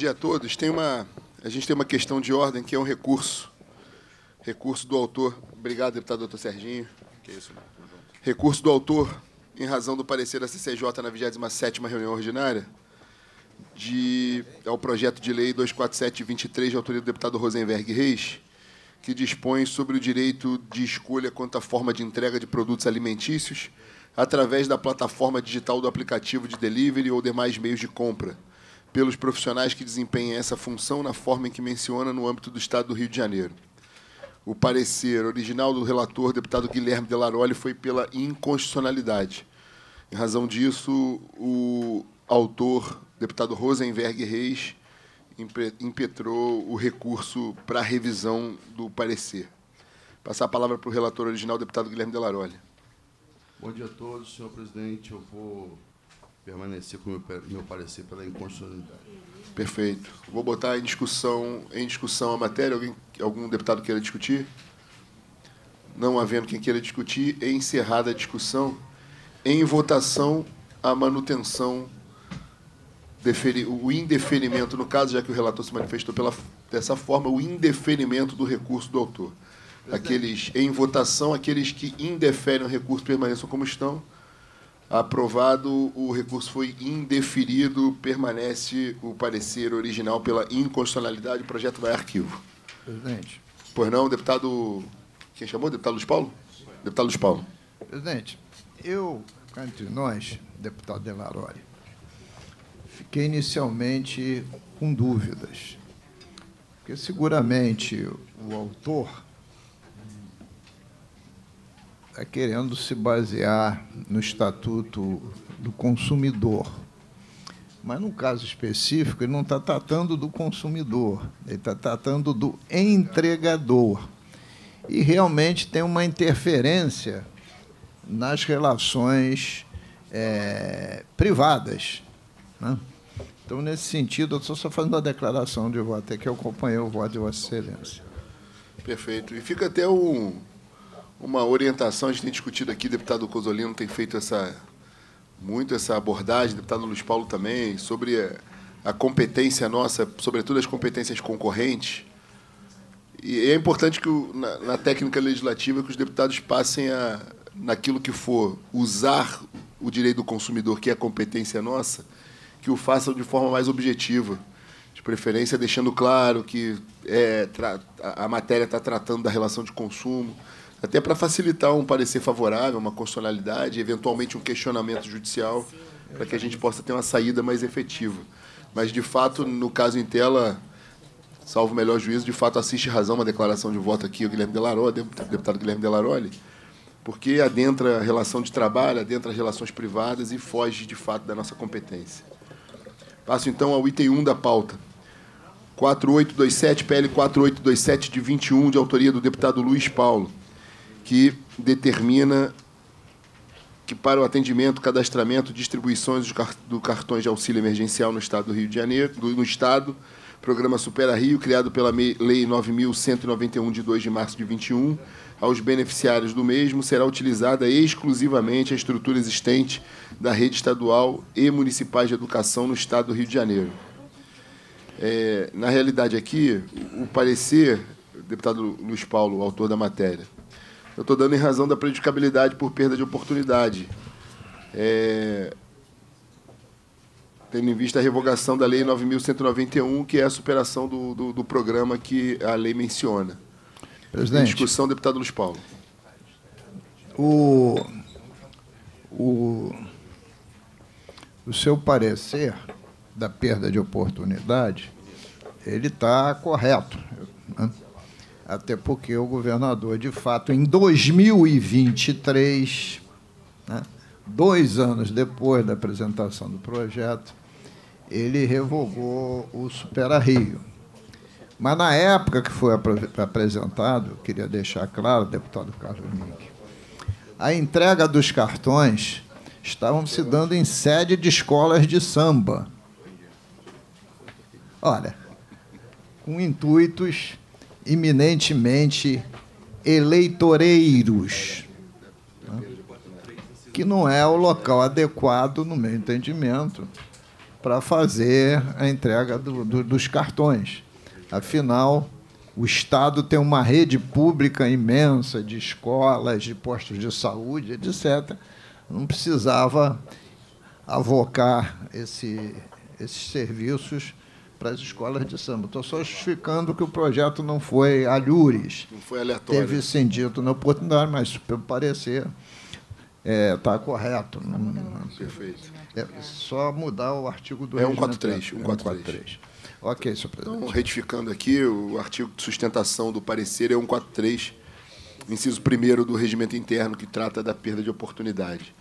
dia a todos. Tem uma, a gente tem uma questão de ordem que é um recurso. Recurso do autor. Obrigado, deputado doutor Serginho. Que isso, Recurso do autor, em razão do parecer da CCJ na 27ª reunião ordinária, de, ao projeto de lei 247-23, de autoria do deputado Rosenberg Reis, que dispõe sobre o direito de escolha quanto à forma de entrega de produtos alimentícios através da plataforma digital do aplicativo de delivery ou demais meios de compra, pelos profissionais que desempenhem essa função na forma em que menciona no âmbito do Estado do Rio de Janeiro. O parecer original do relator, deputado Guilherme Delaroli, foi pela inconstitucionalidade. Em razão disso, o autor, deputado Rosenberg Reis, impetrou o recurso para revisão do parecer. Passar a palavra para o relator original, deputado Guilherme Delaroli. Bom dia a todos, senhor presidente. Eu vou permanecer com o meu, meu parecer pela inconstitucionalidade. Perfeito. Vou botar em discussão, em discussão a matéria. Alguém, algum deputado queira discutir? Não havendo quem queira discutir, é encerrada a discussão. Em votação, a manutenção, o indeferimento, no caso, já que o relator se manifestou pela, dessa forma, o indeferimento do recurso do autor. Aqueles em votação, aqueles que indeferem o recurso permaneçam como estão. Aprovado, o recurso foi indeferido, permanece o parecer original pela inconstitucionalidade, o projeto vai a arquivo. Presidente. Pois não, deputado. Quem chamou? Deputado Luiz Paulo? Deputado Luiz Paulo. Presidente, eu, entre nós, deputado Delaroli, fiquei inicialmente com dúvidas. Porque seguramente o autor está querendo se basear no Estatuto do Consumidor. Mas, no caso específico, ele não está tratando do consumidor, ele está tratando do entregador. E realmente tem uma interferência nas relações é, privadas. Né? Então, nesse sentido, eu estou só fazendo uma declaração de voto, é que eu acompanhei o voto de Vossa Excelência. Perfeito. E fica até um, uma orientação, a gente tem discutido aqui, deputado Cosolino tem feito essa muito essa abordagem, deputado Luiz Paulo também, sobre a, competência nossa, sobretudo as competências concorrentes. E é importante que, na, na, técnica legislativa, que os deputados passem a, naquilo que for usar o direito do consumidor, que é a competência nossa, que o façam de forma mais objetiva. De preferência, deixando claro que é, a matéria está tratando da relação de consumo, até para facilitar um parecer favorável, uma constitucionalidade, eventualmente um questionamento judicial, para que a gente possa ter uma saída mais efetiva. Mas, de fato, no caso em tela, salvo o melhor juízo, de fato assiste razão uma declaração de voto aqui, o Guilherme Delaroli, deputado Guilherme Delaroli, porque adentra a relação de trabalho, adentra as relações privadas e foge, de fato, da nossa competência. Passo, então, ao item 1 da pauta. 4827, PL 4827, de 21, de autoria do deputado Luiz Paulo que determina que para o atendimento, cadastramento, distribuições do cartões de auxílio emergencial no Estado do Rio de Janeiro, no Estado, programa Supera Rio, criado pela Lei 9.191, de 2 de março de 21, aos beneficiários do mesmo, será utilizada exclusivamente a estrutura existente da rede estadual e municipais de educação no Estado do Rio de Janeiro. É, na realidade, aqui, o parecer, deputado Luiz Paulo, autor da matéria, eu estou dando em razão da predicabilidade por perda de oportunidade. É, tendo em vista a revogação da Lei 9.191, que é a superação do, do, do, programa que a lei menciona. Presidente. Em discussão, deputado Luiz Paulo. O, o, o seu parecer da perda de oportunidade, ele está correto. Né? Até porque o governador, de fato, em 2023, né, dois anos depois da apresentação do projeto, ele revogou o Supera Rio. Mas na época que foi apresentado, queria deixar claro, deputado Carlos Mink, a entrega dos cartões estavam se dando em sede de escolas de samba. Olha, com intuitos eminentemente eleitoreiros, né? que não é o local adequado, no meu entendimento, para fazer a entrega do, do, dos cartões. Afinal, o Estado tem uma rede pública imensa de escolas, de postos de saúde, etc. Não precisava avocar esse, esses serviços para as escolas de samba. Estou só justificando que o projeto não foi alhures. Não foi aleatório. Teve sim dito na oportunidade, mas, pelo parecer, está é, tá correto. Não, Perfeito. É só mudar o artigo do É 143. 143. Ok, senhor presidente. Então, retificando aqui, o artigo de sustentação do parecer é 143, inciso 1 do regimento interno, que trata da perda de oportunidade.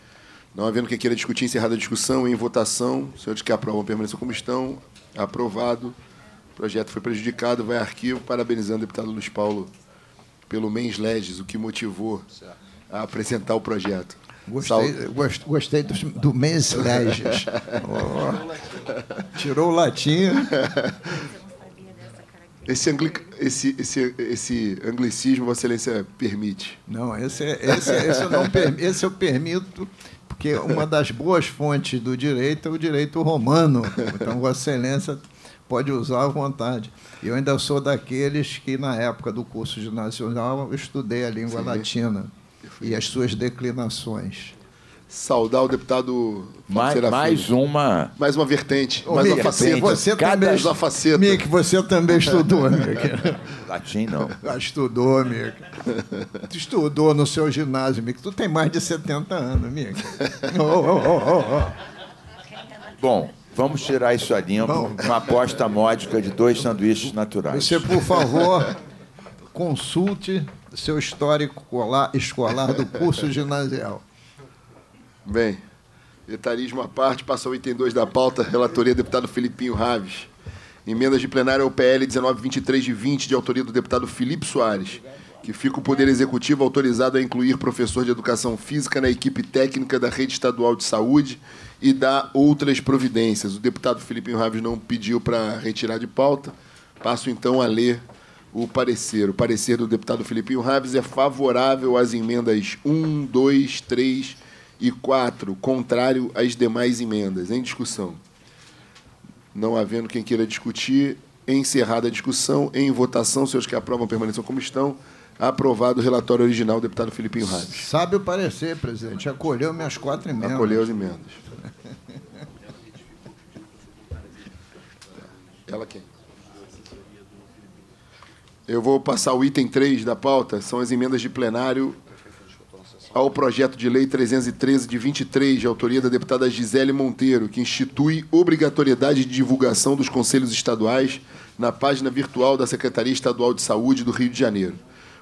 Não havendo que queira discutir, encerrada a discussão, em votação, senhores que aprovam permaneçam como estão, aprovado. O projeto foi prejudicado, vai a arquivo, parabenizando o deputado Luiz Paulo pelo mens legis, o que motivou a apresentar o projeto. Gostei, gost, gostei do, do mens legis. Oh, tirou o latim. Esse, angli, esse, esse, esse anglicismo, Vossa Excelência, permite? Não, esse, esse, esse, eu não, esse eu permito porque uma das boas fontes do direito é o direito romano. Então, Vossa Excelência pode usar à vontade. Eu ainda sou daqueles que, na época do curso de nacional, estudei a língua Sim. latina e as suas declinações. Saudar o deputado mais, mais uma mais uma vertente, Ô, mais Mick, uma faceta. Você Cada também, uma faceta. Mick, você também estudou, Mick. Latim não. Ah, estudou, Mick. Tu estudou no seu ginásio, Mick. Tu tem mais de 70 anos, Mick. Oh, oh, oh, Bom, vamos tirar isso a limpo. Uma aposta módica de dois sanduíches naturais. Você, por favor, consulte seu histórico escolar do curso ginasial. Bem, etarismo à parte, passa o item 2 da pauta, relatoria do deputado Felipinho Raves. Emendas de plenário ao PL 1923 de 20, de autoria do deputado Felipe Soares, que fica o Poder Executivo autorizado a incluir professor de Educação Física na equipe técnica da Rede Estadual de Saúde e dar outras providências. O deputado Felipinho Raves não pediu para retirar de pauta. Passo então a ler o parecer. O parecer do deputado Felipinho Raves é favorável às emendas 1, 2, 3 e 4, contrário às demais emendas. Em discussão. Não havendo quem queira discutir, encerrada a discussão, em votação, seus que aprovam permaneçam como estão. Aprovado o relatório original, deputado Filipinho Ramos. Sabe o parecer, presidente. Acolheu minhas quatro emendas. Acolheu as emendas. Ela quem? Eu vou passar o item 3 da pauta, são as emendas de plenário ao projeto de lei 313 de 23, de autoria da deputada Gisele Monteiro, que institui obrigatoriedade de divulgação dos conselhos estaduais na página virtual da Secretaria Estadual de Saúde do Rio de Janeiro.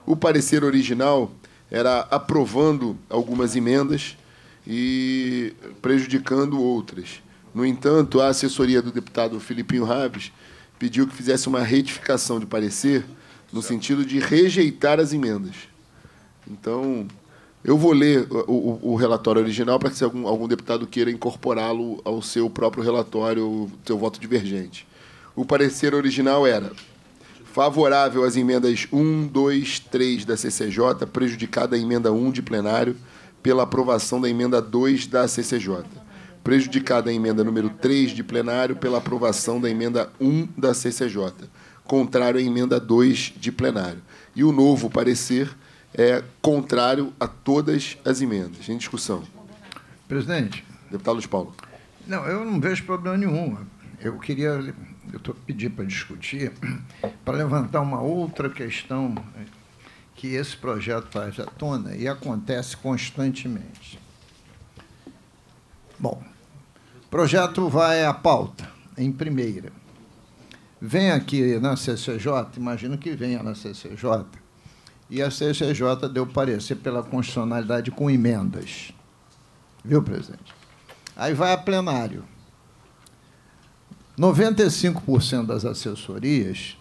O parecer original era aprovando algumas emendas e prejudicando outras. No entanto, a assessoria do deputado Filipinho Raves pediu que fizesse uma retificação de parecer no sentido de rejeitar as emendas. Então, eu vou ler o, o, o relatório original para que se algum, algum deputado queira incorporá-lo ao seu próprio relatório, seu voto divergente. O parecer original era favorável às emendas 1, 2, 3 da CCJ, prejudicada a emenda 1 de plenário pela aprovação da emenda 2 da CCJ. Prejudicada a emenda número 3 de plenário pela aprovação da emenda 1 da CCJ. Contrário à emenda 2 de plenário. E o novo parecer é contrário a todas as emendas. Em discussão. Presidente. Deputado Luiz Paulo. Não, eu não vejo problema nenhum. Eu queria eu estou pedindo para discutir, para levantar uma outra questão que esse projeto traz à tona e acontece constantemente. Bom, o projeto vai à pauta, em primeira. Vem aqui na CCJ, imagino que venha na CCJ, e a CCJ deu parecer pela constitucionalidade com emendas. Viu, presidente? Aí vai a plenário. 95% das assessorias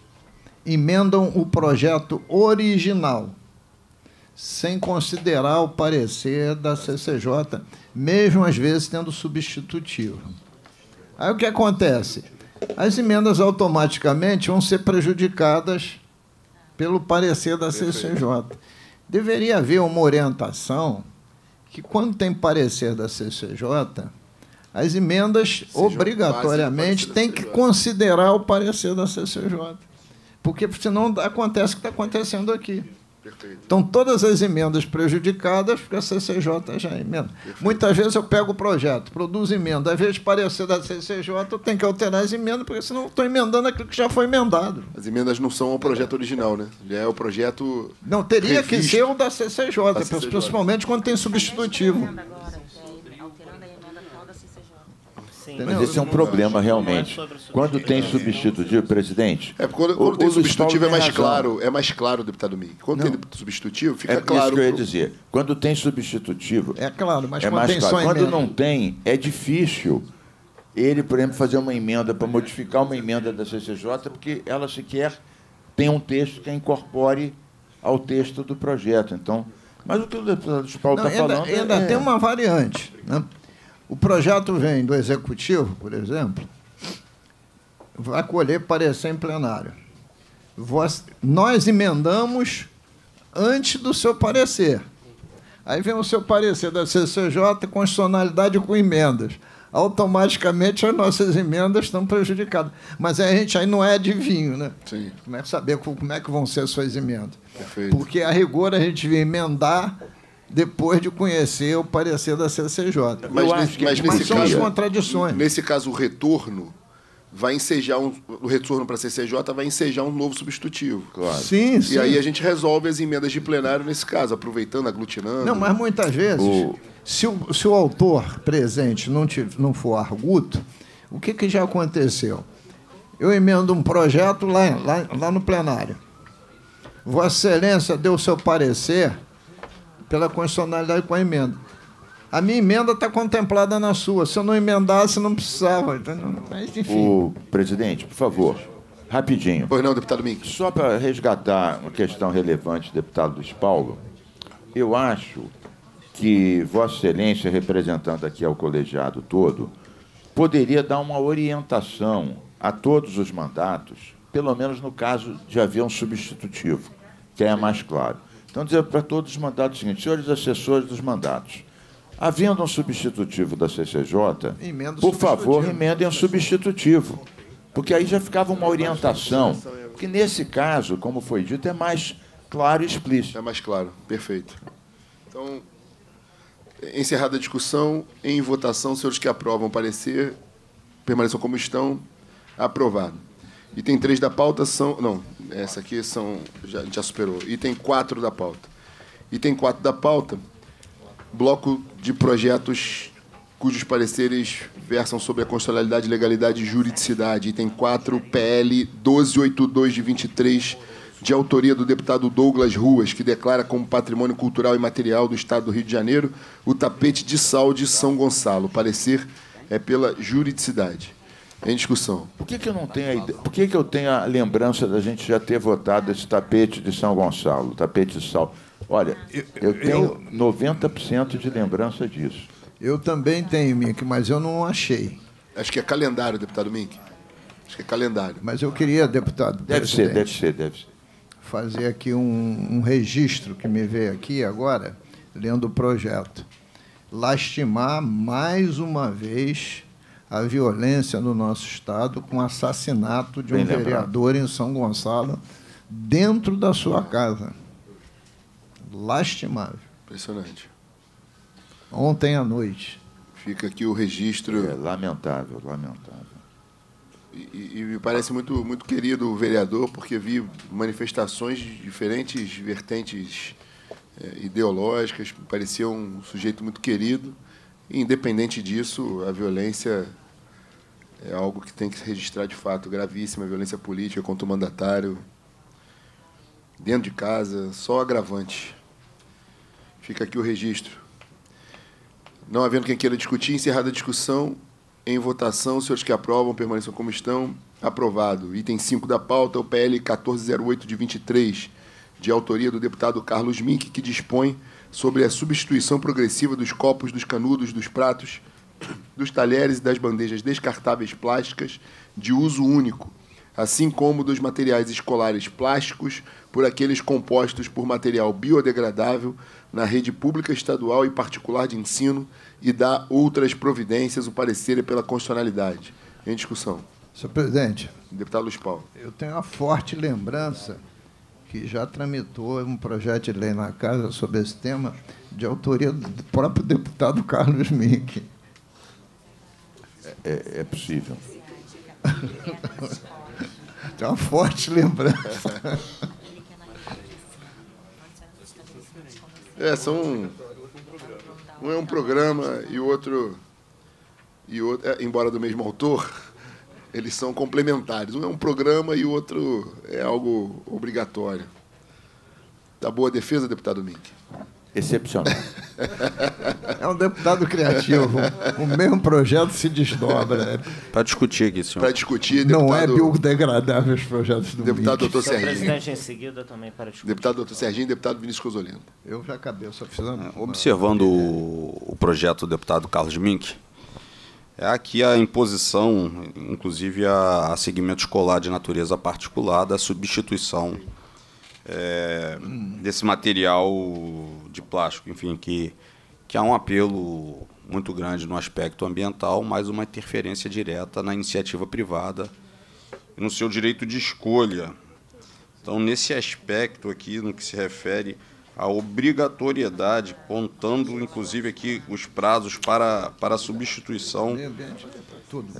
emendam o projeto original, sem considerar o parecer da CCJ, mesmo às vezes tendo substitutivo. Aí o que acontece? As emendas automaticamente vão ser prejudicadas pelo parecer da CCJ. Deveria haver uma orientação que, quando tem parecer da CCJ, As emendas, obrigatoriamente, têm que considerar o parecer da CCJ. Porque senão acontece o que está acontecendo aqui. Perfeito. Então, todas as emendas prejudicadas, porque a CCJ já emenda. Perfeito. Muitas vezes eu pego o projeto, produzo emenda. Às vezes, parecer da CCJ, eu tenho que alterar as emendas, porque senão eu estou emendando aquilo que já foi emendado. As emendas não são o projeto original, né? Já é o projeto. Não, teria revisto. que ser o da CCJ, da CCJ. principalmente quando tem substitutivo. Mas esse é um problema, realmente. Quando tem substitutivo, presidente. É, quando, quando o, tem substitutivo é mais claro, é mais claro, deputado Mink. Quando não. tem substitutivo, fica é claro. É isso que eu ia dizer. Quando tem substitutivo. É claro, mas é quando mais claro. Quando não tem, é difícil ele, por exemplo, fazer uma emenda para modificar uma emenda da CCJ, porque ela sequer tem um texto que a incorpore ao texto do projeto. Então, mas o que o deputado Paulo está falando. Ainda é... tem uma variante. Né? O projeto vem do executivo, por exemplo, vai colher parecer em plenário. Nós emendamos antes do seu parecer. Aí vem o seu parecer da CCJ, constitucionalidade com emendas. Automaticamente as nossas emendas estão prejudicadas. Mas a gente aí não é adivinho, né? Sim. Como é que saber como é que vão ser as suas emendas? Perfeito. Porque a rigor a gente vai emendar depois de conhecer o parecer da CCJ. Mas, nesse, mas, mas são caso, as contradições. Nesse caso, o retorno vai ensejar um, o retorno para a CCJ vai ensejar um novo substitutivo. Claro. Sim, e sim. aí a gente resolve as emendas de plenário nesse caso, aproveitando, aglutinando. Não, mas muitas vezes, o... Se, o, se o autor presente não, te, não for arguto, o que, que já aconteceu? Eu emendo um projeto lá, lá, lá no plenário. Vossa Excelência deu seu parecer pela constitucionalidade com a emenda. A minha emenda está contemplada na sua. Se eu não emendasse, não precisava. Mas, enfim. O presidente, por favor, rapidinho. Pois não, deputado Mink. Só para resgatar uma questão relevante, deputado Luiz Paulo, eu acho que Vossa Excelência, representando aqui ao colegiado todo, poderia dar uma orientação a todos os mandatos, pelo menos no caso de haver um substitutivo, que é mais claro. Então, dizer para todos os mandatos o seguinte: senhores assessores dos mandatos, havendo um substitutivo da CCJ, Emenda por favor, emendem um substitutivo. Porque aí já ficava uma orientação. Que nesse caso, como foi dito, é mais claro e explícito. É mais claro, perfeito. Então, encerrada a discussão, em votação, senhores que aprovam parecer, permaneçam como estão, aprovado. Item 3 da pauta são. Não, essa aqui são. Já, já superou. Item 4 da pauta. Item 4 da pauta, bloco de projetos cujos pareceres versam sobre a constitucionalidade, legalidade e juridicidade. Item 4, PL 1282 de 23, de autoria do deputado Douglas Ruas, que declara como patrimônio cultural e material do Estado do Rio de Janeiro o tapete de sal de São Gonçalo. Parecer é pela juridicidade. Em discussão. Por que, que eu não tenho a ideia, Por que, que eu tenho a lembrança da gente já ter votado esse tapete de São Gonçalo, tapete de sal? Olha, eu tenho 90% de lembrança disso. Eu também tenho, Mink, mas eu não achei. Acho que é calendário, deputado Mink. Acho que é calendário. Mas eu queria, deputado. Deve ser, deve ser, deve ser. Fazer aqui um, um registro que me veio aqui agora, lendo o projeto. Lastimar mais uma vez a violência no nosso Estado com o assassinato de um Bem vereador lembrado. em São Gonçalo dentro da sua casa. Lastimável. Impressionante. Ontem à noite. Fica aqui o registro. É, lamentável, lamentável. E, e, me parece muito, muito querido o vereador, porque vi manifestações de diferentes vertentes é, ideológicas, parecia um sujeito muito querido independente disso, a violência é algo que tem que se registrar de fato gravíssima, violência política contra o mandatário, dentro de casa, só agravante. Fica aqui o registro. Não havendo quem queira discutir, encerrada a discussão, em votação, os senhores que aprovam permaneçam como estão. Aprovado. Item 5 da pauta, o PL 1408 de 23, de autoria do deputado Carlos Mink, que dispõe sobre a substituição progressiva dos copos, dos canudos, dos pratos, dos talheres e das bandejas descartáveis plásticas de uso único, assim como dos materiais escolares plásticos por aqueles compostos por material biodegradável na rede pública, estadual e particular de ensino e dar outras providências. O parecer é pela constitucionalidade. Em discussão. Senhor presidente. Deputado Luiz Paulo. Eu tenho uma forte lembrança que já tramitou um projeto de lei na casa sobre esse tema, de autoria do próprio deputado Carlos Mink. É, é possível. Tem uma forte lembrança. É, são. Um é um programa e o outro. E outro, é, embora do mesmo autor, eles são complementares. Um é um programa e o outro é algo obrigatório. Tá boa defesa, deputado Mink? Excepcional. É um deputado criativo. O mesmo projeto se desdobra. Para discutir aqui, senhor. Para discutir, Não deputado, é biodegradável os projetos do Deputado Mink. doutor Serginho. presidente, em seguida também para discutir. Deputado doutor Serginho e deputado Vinícius Cosolino. Eu já acabei, eu só fiz uma... Observando o, o projeto do deputado Carlos Mink, é aqui a imposição, inclusive a, a segmento escolar de natureza particular, da substituição é, desse material de plástico, enfim, que, que há um apelo muito grande no aspecto ambiental, mas uma interferência direta na iniciativa privada e no seu direito de escolha. Então, nesse aspecto aqui, no que se refere à obrigatoriedade, contando inclusive aqui os prazos para, para a substituição, tudo.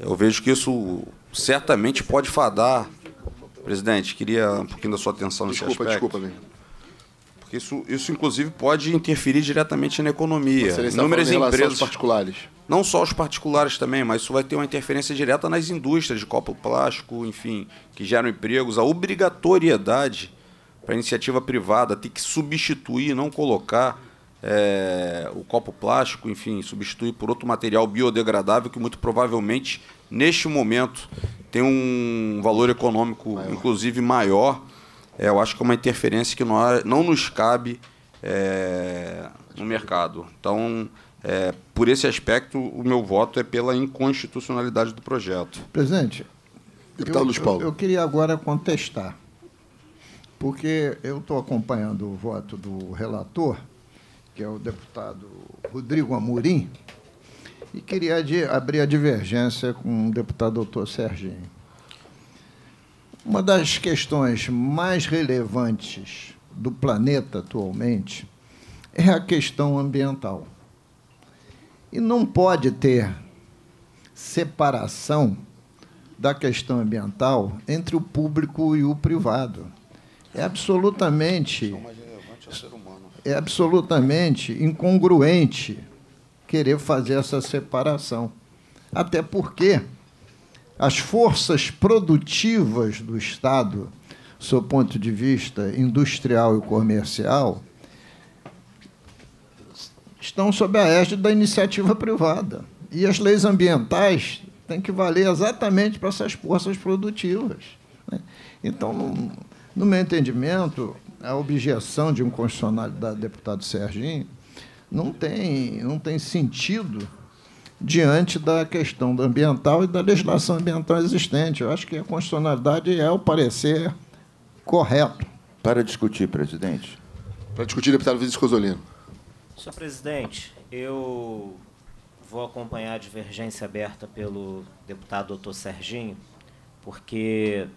eu vejo que isso certamente pode fadar. Presidente, queria um pouquinho da sua atenção nesse Desculpa, aspecto. desculpa, Mink. Porque isso, isso, inclusive, pode interferir diretamente na economia. Inúmeras empresas, particulares. não só os particulares também, mas isso vai ter uma interferência direta nas indústrias de copo plástico, enfim, que geram empregos. A obrigatoriedade para a iniciativa privada ter que substituir, não colocar é, o copo plástico, enfim, substituir por outro material biodegradável que muito provavelmente, neste momento, tem um valor econômico, inclusive, maior. É, eu acho que é uma interferência que nós, não nos cabe é, no mercado. Então, é, por esse aspecto, o meu voto é pela inconstitucionalidade do projeto. Presidente, Deputado eu, Luiz Paulo. Eu, eu queria agora contestar, porque eu estou acompanhando o voto do relator, que é o deputado Rodrigo Amorim, e queria abrir a divergência com o deputado doutor Serginho. Uma das questões mais relevantes do planeta atualmente é a questão ambiental. E não pode ter separação da questão ambiental entre o público e o privado. É absolutamente é absolutamente incongruente querer fazer essa separação. Até porque as forças produtivas do Estado, o ponto de vista industrial e comercial, estão sob a égide da iniciativa privada. E as leis ambientais têm que valer exatamente para essas forças produtivas. né? Então, no, no meu entendimento, a objeção de um constitucionalidade do deputado Serginho não tem, não tem sentido diante da questão do ambiental e da legislação ambiental existente. Eu acho que a constitucionalidade é o parecer correto. Para discutir, presidente. Para discutir, deputado Vinícius Cosolino. Senhor presidente, eu vou acompanhar a divergência aberta pelo deputado doutor Serginho, porque,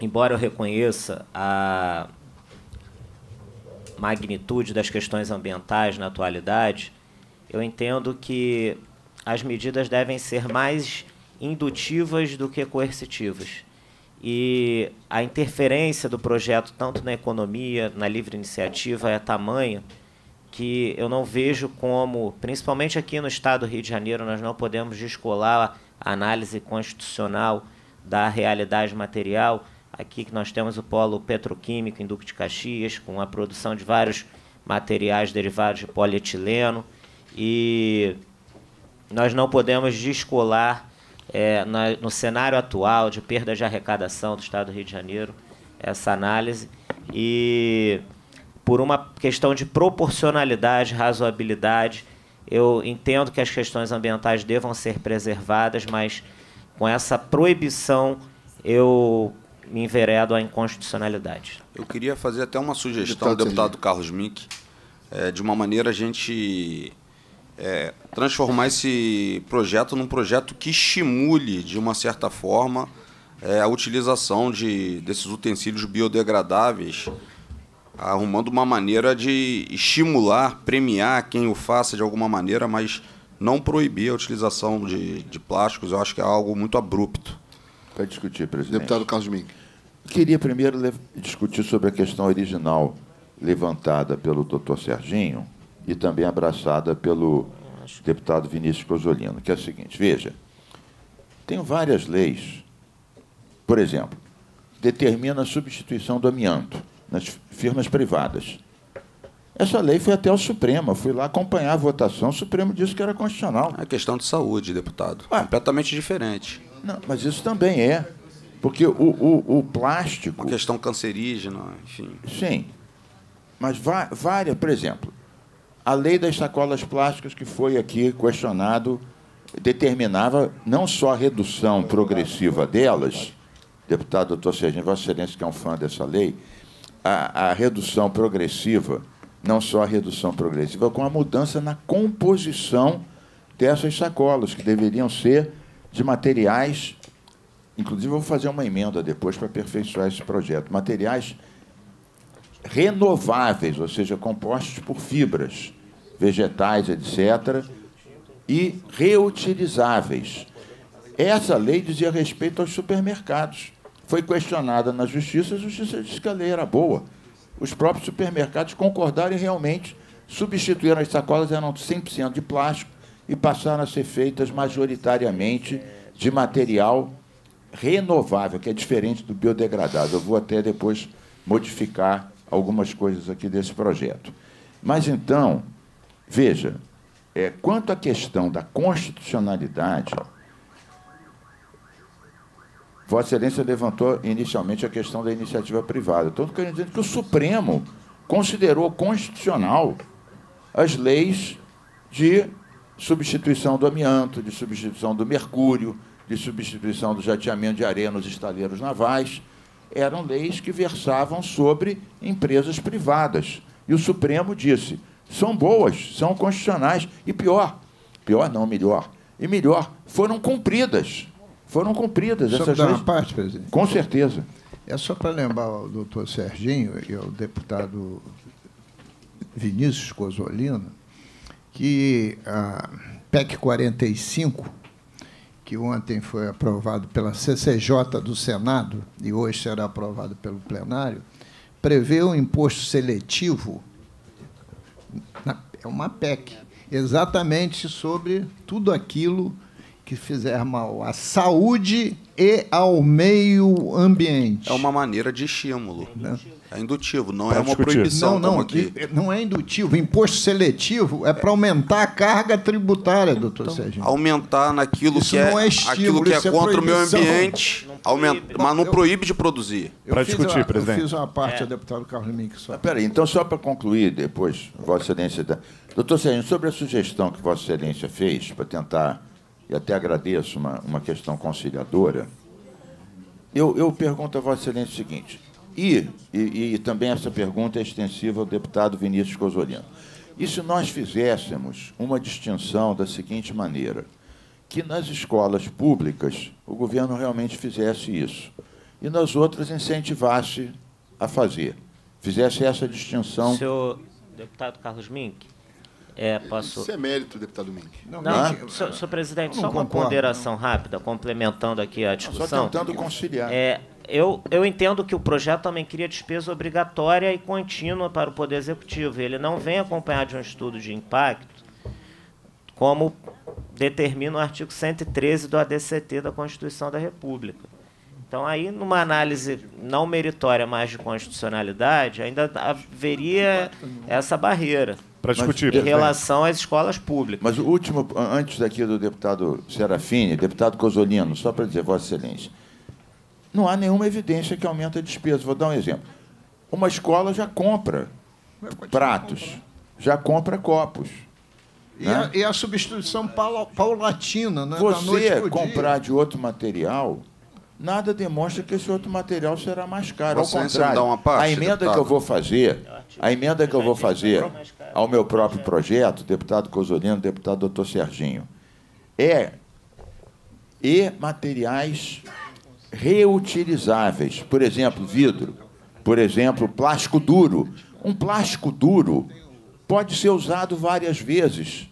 embora eu reconheça a magnitude das questões ambientais na atualidade, eu entendo que as medidas devem ser mais indutivas do que coercitivas. E a interferência do projeto, tanto na economia, na livre iniciativa, é tamanha que eu não vejo como, principalmente aqui no estado do Rio de Janeiro, nós não podemos descolar a análise constitucional da realidade material. Aqui que nós temos o polo petroquímico em Duque de Caxias, com a produção de vários materiais derivados de polietileno. E nós não podemos descolar, é, na, no cenário atual de perda de arrecadação do Estado do Rio de Janeiro, essa análise. E por uma questão de proporcionalidade, razoabilidade, eu entendo que as questões ambientais devam ser preservadas, mas com essa proibição eu me enveredo à inconstitucionalidade. Eu queria fazer até uma sugestão, deputado, deputado Carlos Mink, é, de uma maneira a gente é, transformar esse projeto num projeto que estimule, de uma certa forma, é, a utilização de, desses utensílios biodegradáveis, arrumando uma maneira de estimular, premiar quem o faça de alguma maneira, mas não proibir a utilização de, de plásticos. Eu acho que é algo muito abrupto. Para discutir, presidente. Deputado Carlos Mink. Queria primeiro discutir sobre a questão original levantada pelo doutor Serginho e também abraçada pelo deputado Vinícius Cosolino, que é a seguinte: veja, tem várias leis por exemplo, determina a substituição do amianto nas firmas privadas. Essa lei foi até o Supremo, fui lá acompanhar a votação, o Supremo disse que era constitucional. É questão de saúde, deputado. Ah, Completamente diferente. Não, mas isso também é. Porque o, o, o plástico. Uma questão cancerígena, enfim. Sim. Mas várias, por exemplo, a lei das sacolas plásticas que foi aqui questionado determinava não só a redução progressiva delas, deputado doutor Serginho, Vossa Excelência, que é um fã dessa lei, a, a redução progressiva, não só a redução progressiva, com a mudança na composição dessas sacolas, que deveriam ser de materiais. Inclusive, vou fazer uma emenda depois para aperfeiçoar esse projeto. Materiais renováveis, ou seja, compostos por fibras vegetais, etc., e reutilizáveis. Essa lei dizia respeito aos supermercados foi questionada na justiça, a justiça disse que a lei era boa. Os próprios supermercados concordaram e realmente substituíram as sacolas, eram 100% de plástico e passaram a ser feitas majoritariamente de material renovável, que é diferente do biodegradável. Eu vou até depois modificar algumas coisas aqui desse projeto. Mas então, veja, é, quanto à questão da constitucionalidade, Vossa Excelência levantou inicialmente a questão da iniciativa privada. Estou querendo dizer que o Supremo considerou constitucional as leis de substituição do amianto, de substituição do mercúrio, de substituição do jateamento de areia nos estaleiros navais. Eram leis que versavam sobre empresas privadas. E o Supremo disse: são boas, são constitucionais. E pior, pior não, melhor. E melhor, foram cumpridas foram cumpridas só essas leis. uma parte, presidente? Com certeza. É só para lembrar ao doutor Serginho e ao deputado Vinícius Cosolino que a PEC 45, que ontem foi aprovado pela CCJ do Senado e hoje será aprovado pelo plenário, prevê um imposto seletivo, é uma PEC, exatamente sobre tudo aquilo que fizer mal à saúde e ao meio ambiente. É uma maneira de estímulo. Né? É indutivo, não é uma discutir. proibição. Não, não, aqui. não é indutivo. Imposto seletivo é para aumentar a carga tributária, doutor então, Sérgio. Aumentar naquilo isso que é, é estímulo, aquilo que é, é contra o meio ambiente, aumenta, mas não proíbe de produzir. Para discutir, presidente. Eu fiz uma parte, é. deputado Carlos Mink. Só. Peraí, então só para concluir depois, Vossa Excelência. Doutor Sérgio, sobre a sugestão que Vossa Excelência fez para tentar e até agradeço uma, uma questão conciliadora, eu, eu pergunto a Vossa Excelência o seguinte, e, e, e também essa pergunta é extensiva ao deputado Vinícius Cosolino. E se nós fizéssemos uma distinção da seguinte maneira, que nas escolas públicas o governo realmente fizesse isso, e nas outras incentivasse a fazer, fizesse essa distinção. Senhor deputado Carlos Mink, é, posso... Isso é mérito, deputado Mink. Não, não senhor, senhor presidente, só uma concordo, ponderação não. rápida, complementando aqui a discussão. Só tentando conciliar. É, eu, eu entendo que o projeto também cria despesa obrigatória e contínua para o Poder Executivo. Ele não vem acompanhado de um estudo de impacto, como determina o artigo 113 do ADCT da Constituição da República. Então, aí, numa análise não meritória, mas de constitucionalidade, ainda haveria essa barreira para discutir. Em relação às escolas públicas. Mas o último, antes daqui do deputado Serafini, deputado Cosolino, só para dizer, Vossa Excelência, não há nenhuma evidência que aumenta a despesa. Vou dar um exemplo. Uma escola já compra pratos, já compra copos. E, né? a, e a, substituição paulatina, né? Você comprar de outro material nada demonstra que esse outro material será mais caro. Ao Vossa Excelência contrário, parte, a emenda deputado? que eu vou fazer, a emenda que eu vou fazer ao meu próprio projeto, deputado Cosolino, deputado doutor Serginho, é e materiais reutilizáveis. Por exemplo, vidro. Por exemplo, plástico duro. Um plástico duro pode ser usado várias vezes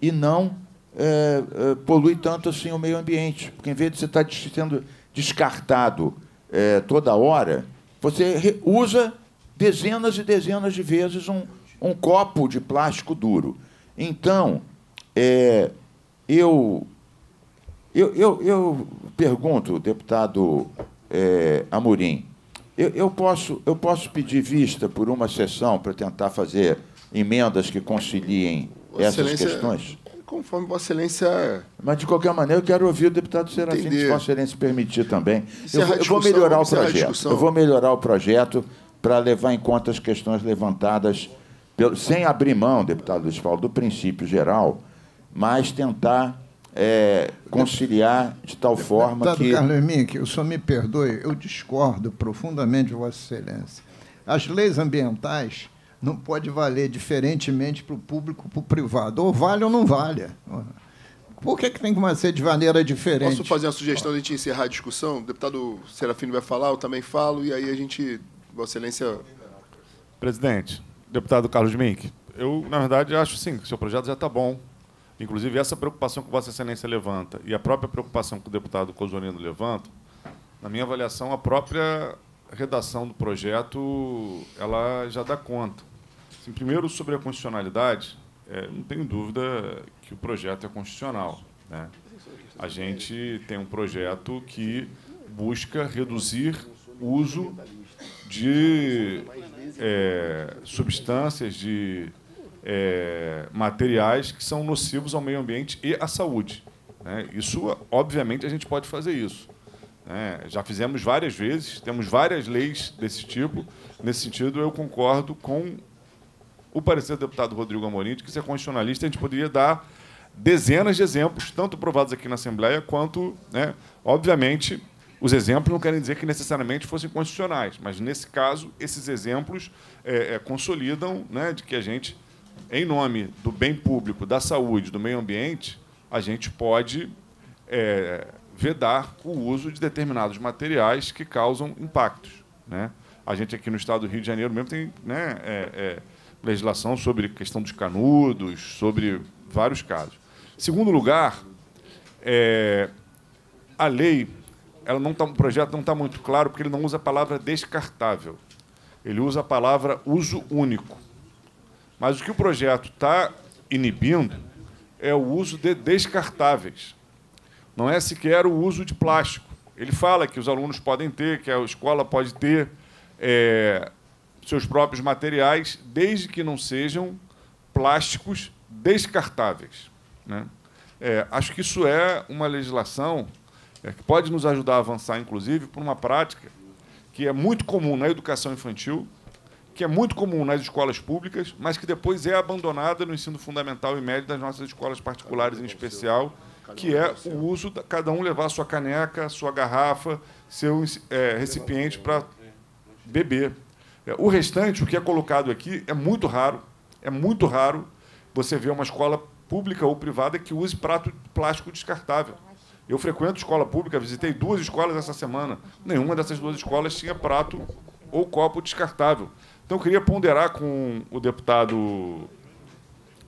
e não é, é, polui tanto assim o meio ambiente. Porque, em vez de você estar des- sendo descartado é, toda hora, você usa dezenas e dezenas de vezes um, um copo de plástico duro. Então, é, eu eu, eu, eu pergunto, deputado eh, Amorim, eu, eu, posso, eu posso pedir vista por uma sessão para tentar fazer emendas que conciliem Vossa essas Excelência, questões? Conforme Vossa Excelência. Mas, de qualquer maneira, eu quero ouvir o deputado Serafim, Entender. se Vossa Excelência permitir também. Eu vou, a eu vou melhorar o a projeto. Eu vou melhorar o projeto para levar em conta as questões levantadas, pelo, sem abrir mão, deputado Luiz Paulo, do princípio geral, mas tentar eh, conciliar de tal forma Deputado que... Carlos Mink, o senhor me perdoe, eu discordo profundamente de Vossa Excelência. As leis ambientais não podem valer diferentemente para o público e para o privado. Ou vale ou não vale. Por que, que tem que ser de maneira diferente? Posso fazer uma sugestão de a gente encerrar a discussão? O deputado Serafino vai falar, eu também falo, e aí a gente. Vossa Excelência. Presidente, deputado Carlos Mink, eu, na verdade, acho sim que o seu projeto já está bom. Inclusive, essa preocupação que Vossa Excelência levanta e a própria preocupação que o deputado Cosolino levanta, na minha avaliação, a própria redação do projeto ela já dá conta. Assim, primeiro, sobre a constitucionalidade, é, não tenho dúvida que o projeto é constitucional. Né? A gente tem um projeto que busca reduzir o uso de é, substâncias, de é, materiais que são nocivos ao meio ambiente e à saúde. né? Isso, obviamente, a gente pode fazer isso. né? Já fizemos várias vezes, temos várias leis desse tipo. Nesse sentido, eu concordo com o parecer do deputado Rodrigo Amorim de que, ser constitucionalista, a gente poderia dar dezenas de exemplos, tanto provados aqui na Assembleia, quanto, né, obviamente, os exemplos não querem dizer que necessariamente fossem constitucionais, mas, nesse caso, esses exemplos é, é, consolidam né, de que a gente, em nome do bem público, da saúde, do meio ambiente, a gente pode é, vedar o uso de determinados materiais que causam impactos. Né? A gente aqui no estado do Rio de Janeiro mesmo tem né, é, é, legislação sobre questão dos canudos, sobre vários casos. Segundo lugar, é, a lei, ela não tá, o projeto não está muito claro porque ele não usa a palavra descartável. Ele usa a palavra uso único. Mas o que o projeto está inibindo é o uso de descartáveis. Não é sequer o uso de plástico. Ele fala que os alunos podem ter, que a escola pode ter é, seus próprios materiais, desde que não sejam plásticos descartáveis. Né? É, acho que isso é uma legislação é, que pode nos ajudar a avançar, inclusive, por uma prática que é muito comum na educação infantil, que é muito comum nas escolas públicas, mas que depois é abandonada no ensino fundamental e médio das nossas escolas particulares, em especial, que é o uso de cada um levar sua caneca, sua garrafa, seu é, recipiente para beber. O restante, o que é colocado aqui, é muito raro, é muito raro você ver uma escola pública ou privada que use prato plástico descartável. Eu frequento escola pública, visitei duas escolas essa semana. Nenhuma dessas duas escolas tinha prato ou copo descartável. Então, eu queria ponderar com o deputado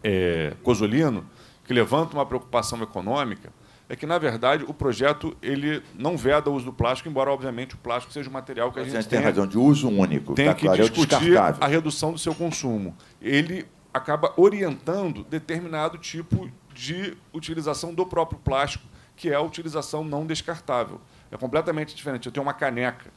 é, Cosolino, que levanta uma preocupação econômica, é que, na verdade, o projeto ele não veda o uso do plástico, embora, obviamente, o plástico seja um material que a Você gente tem razão, de uso único. tem tá que claro, é o discutir descartável. a redução do seu consumo. Ele acaba orientando determinado tipo de utilização do próprio plástico, que é a utilização não descartável. É completamente diferente. Eu tenho uma caneca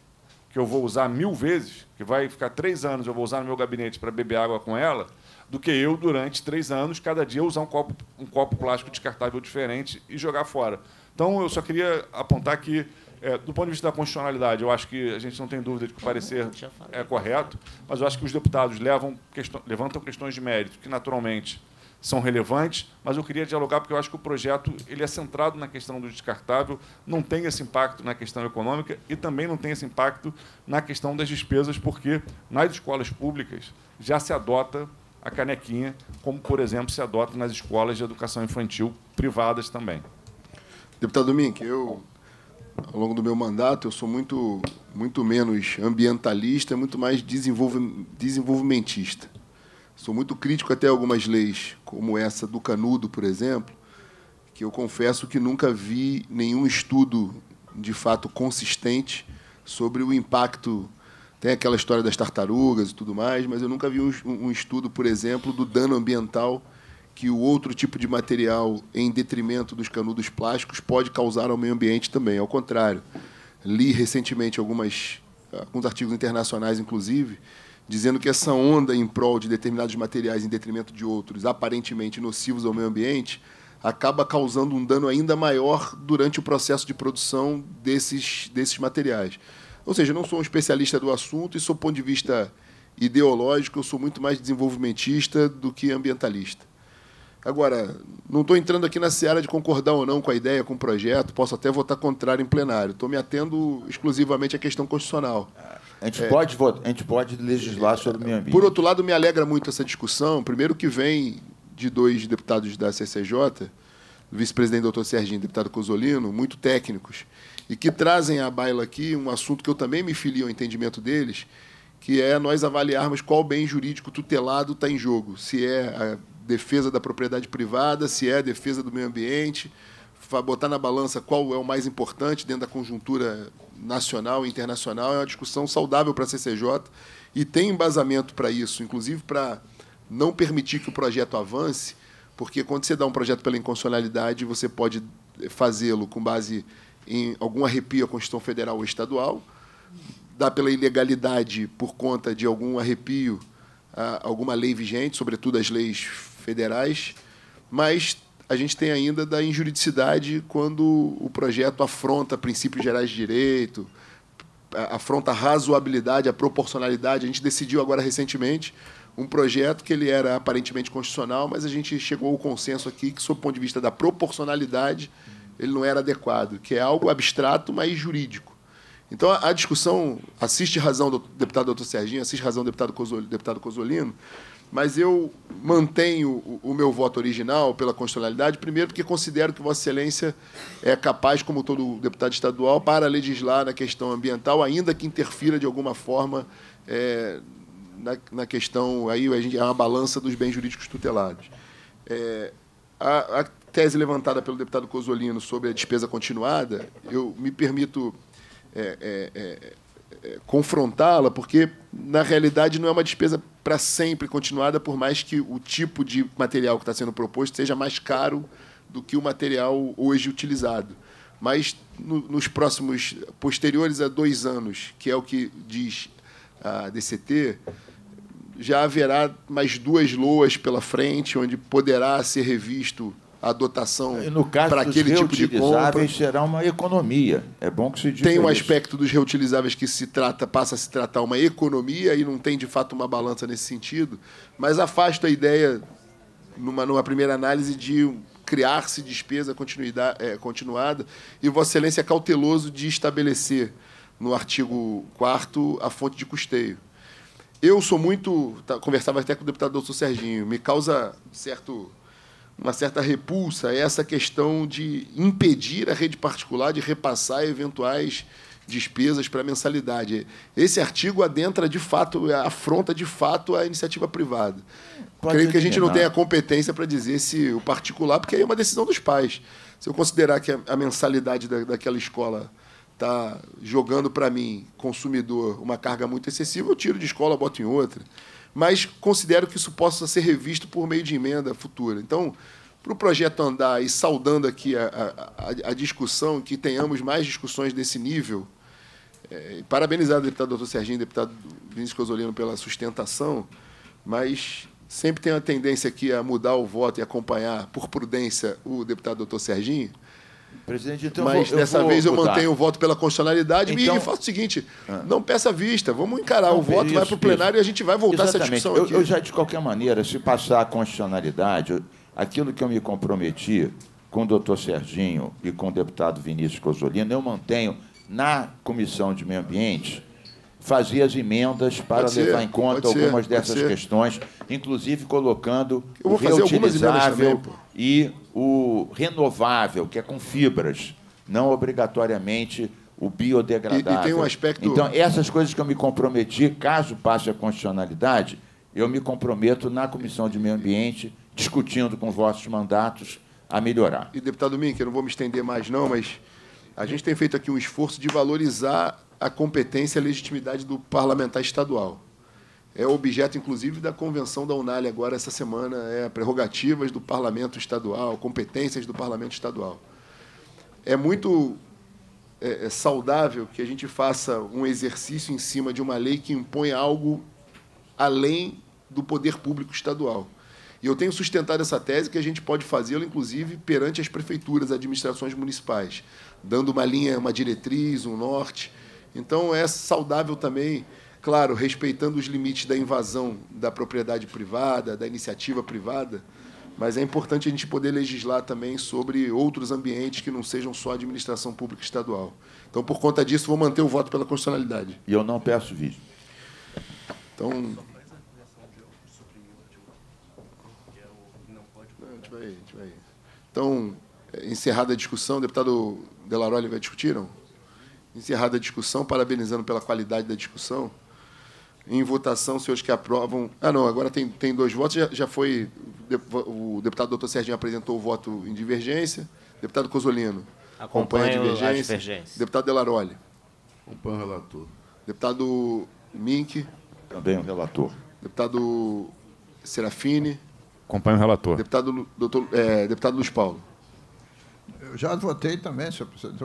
que eu vou usar mil vezes, que vai ficar três anos, eu vou usar no meu gabinete para beber água com ela, do que eu, durante três anos, cada dia usar um copo, um copo plástico descartável diferente e jogar fora. Então, eu só queria apontar que, é, do ponto de vista da constitucionalidade, eu acho que a gente não tem dúvida de que o parecer é correto, mas eu acho que os deputados levam levantam questões de mérito, que naturalmente são relevantes, mas eu queria dialogar porque eu acho que o projeto ele é centrado na questão do descartável, não tem esse impacto na questão econômica e também não tem esse impacto na questão das despesas, porque nas escolas públicas já se adota a canequinha, como, por exemplo, se adota nas escolas de educação infantil privadas também. Deputado Mink, eu, ao longo do meu mandato, eu sou muito, muito menos ambientalista, muito mais desenvolvimentista. Sou muito crítico até algumas leis, como essa do canudo, por exemplo, que eu confesso que nunca vi nenhum estudo de fato consistente sobre o impacto. Tem aquela história das tartarugas e tudo mais, mas eu nunca vi um, um estudo, por exemplo, do dano ambiental que o outro tipo de material, em detrimento dos canudos plásticos, pode causar ao meio ambiente também. Ao contrário, li recentemente algumas, alguns artigos internacionais, inclusive, dizendo que essa onda em prol de determinados materiais em detrimento de outros, aparentemente nocivos ao meio ambiente, acaba causando um dano ainda maior durante o processo de produção desses, desses materiais. Ou seja, eu não sou um especialista do assunto e, sob ponto de vista ideológico, eu sou muito mais desenvolvimentista do que ambientalista. Agora, não estou entrando aqui na seara de concordar ou não com a ideia, com o projeto, posso até votar contrário em plenário. Estou me atendo exclusivamente à questão constitucional. A gente, é, pode, a gente pode legislar sobre o meio ambiente. Por outro lado, me alegra muito essa discussão. Primeiro que vem de dois deputados da CCJ, vice-presidente doutor Serginho e deputado Cosolino, muito técnicos, e que trazem à baila aqui um assunto que eu também me filio ao entendimento deles, que é nós avaliarmos qual bem jurídico tutelado está em jogo. Se é a defesa da propriedade privada, se é a defesa do meio ambiente, botar na balança qual é o mais importante dentro da conjuntura nacional e internacional, é uma discussão saudável para a CCJ e tem embasamento para isso, inclusive para não permitir que o projeto avance, porque quando você dá um projeto pela inconstitucionalidade, você pode fazê-lo com base em algum arrepio à Constituição Federal ou Estadual, dá pela ilegalidade por conta de algum arrepio a alguma lei vigente, sobretudo as leis federais, mas a gente tem ainda da injuridicidade quando o projeto afronta princípios gerais de direito, afronta a razoabilidade, a proporcionalidade. A gente decidiu agora recentemente um projeto que ele era aparentemente constitucional, mas a gente chegou ao consenso aqui que, sob o ponto de vista da proporcionalidade, ele não era adequado, que é algo abstrato, mas jurídico. Então, a, discussão, assiste razão do deputado doutor Serginho, assiste razão do deputado Cosolino, deputado mas eu mantenho o, meu voto original pela constitucionalidade, primeiro porque considero que Vossa Excelência é capaz, como todo deputado estadual, para legislar na questão ambiental, ainda que interfira de alguma forma é, na, na, questão, aí a gente, é uma balança dos bens jurídicos tutelados. É, a, a tese levantada pelo deputado Cosolino sobre a despesa continuada, eu me permito é, é é, confrontá-la, porque, na realidade, não é uma despesa para sempre continuada, por mais que o tipo de material que está sendo proposto seja mais caro do que o material hoje utilizado. Mas, no, nos próximos, posteriores a dois anos, que é o que diz a DCT, já haverá mais duas loas pela frente, onde poderá ser revisto a dotação para aquele tipo de compra. será uma economia. É bom que se diga Tem um isso. aspecto dos reutilizáveis que se trata, passa a se tratar uma economia e não tem de fato uma balança nesse sentido, mas afasta a ideia, numa, numa primeira análise, de criar-se despesa continuidade, é, continuada e Vossa Excelência é cauteloso de estabelecer no artigo 4 a fonte de custeio. Eu sou muito. Tá, conversava até com o deputado doutor Serginho, me causa certo uma certa repulsa a essa questão de impedir a rede particular de repassar eventuais despesas para mensalidade. Esse artigo adentra de fato, afronta de fato a iniciativa privada. Pode Creio que a gente não tem a competência para dizer se o particular, porque aí é uma decisão dos pais. Se eu considerar que a mensalidade da, daquela escola está jogando para mim, consumidor, uma carga muito excessiva, eu tiro de escola, boto em outra mas considero que isso possa ser revisto por meio de emenda futura. Então, para o projeto andar e saudando aqui a, a, a, discussão, que tenhamos mais discussões desse nível, é, parabenizar o deputado doutor Serginho deputado Vinícius Cosolino pela sustentação, mas sempre tem a tendência aqui a mudar o voto e acompanhar, por prudência, o deputado doutor Serginho, Presidente, então Mas eu dessa vou vez eu mudar. mantenho o voto pela constitucionalidade então, e faço o seguinte: ah. não peça vista, vamos encarar não, o voto, isso, vai para o plenário isso. e a gente vai voltar Exatamente. essa discussão eu, aqui. Eu já, de qualquer maneira, se passar a constitucionalidade, aquilo que eu me comprometi com o doutor Serginho e com o deputado Vinícius Cosolino, eu mantenho na Comissão de Meio Ambiente fazer as emendas para Pode levar ser, em conta ser, algumas pode dessas ser. questões, inclusive colocando o reutilizável também, e o renovável, que é com fibras, não obrigatoriamente o biodegradável. E- e tem um aspecto- Então, essas coisas que eu me comprometi, caso passe a constitucionalidade, eu me comprometo na Comissão de Meio Ambiente, discutindo com vossos mandatos, a melhorar. E, deputado Mink, eu não vou me estender mais, não, mas a gente tem feito aqui um esforço de valorizar a competência e a legitimidade do parlamentar estadual. É objeto, inclusive, da convenção da Unalha agora, essa semana, é prerrogativas do parlamento estadual, competências do parlamento estadual. É muito é, é saudável que a gente faça um exercício em cima de uma lei que impõe algo além do poder público estadual. E eu tenho sustentado essa tese que a gente pode fazê-lo, inclusive, perante as prefeituras, administrações municipais, dando uma linha, uma diretriz, um norte. Então, é saudável também, claro, respeitando os limites da invasão da propriedade privada, da iniciativa privada, mas é importante a gente poder legislar também sobre outros ambientes que não sejam só a administração pública estadual. Então, por conta disso, vou manter o voto pela constitucionalidade. E eu não peço vídeo. Então. Não, a gente vai, a gente vai. Então, é, encerrada a discussão, o deputado Delaroli vai discutir, não? Encerrada a discussão, parabenizando pela qualidade da discussão. Em votação, senhores que aprovam. Ah, não, agora tem, tem dois votos. Já, já foi. O deputado doutor Serginho apresentou o voto em divergência. Deputado Cosolino acompanha a Acompanho a divergência. divergência. Deputado Delaroli. Acompanho o relator. Deputado Mink. Também o relator. Deputado Serafine. Acompanho o relator. Deputado, doutor, é, deputado Luiz Paulo. Eu já votei também, senhor presidente.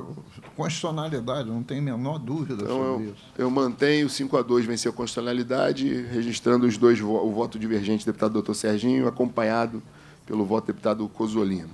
Constitucionalidade, não tem a menor dúvida Então, sobre eu, isso. eu mantenho 5 a 2 venceu a constitucionalidade, registrando os dois o voto divergente do deputado doutor Serginho, acompanhado pelo voto do deputado Cosolino.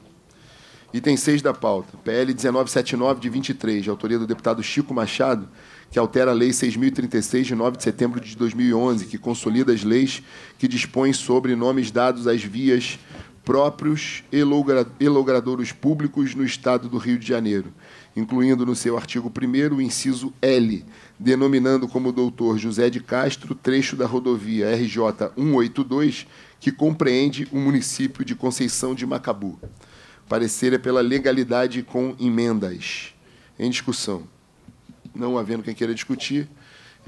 Item 6 da pauta. PL 1979, de 23, de autoria do deputado Chico Machado, que altera a Lei 6.036, de 9 de setembro de 2011, que consolida as leis que dispõem sobre nomes dados às vias próprios e logra- logradouros públicos no Estado do Rio de Janeiro, incluindo no seu artigo 1 o inciso L, denominando como doutor José de Castro trecho da rodovia RJ 182, que compreende o município de Conceição de Macabu. Parecer é pela legalidade com emendas. Em discussão. Não havendo quem queira discutir,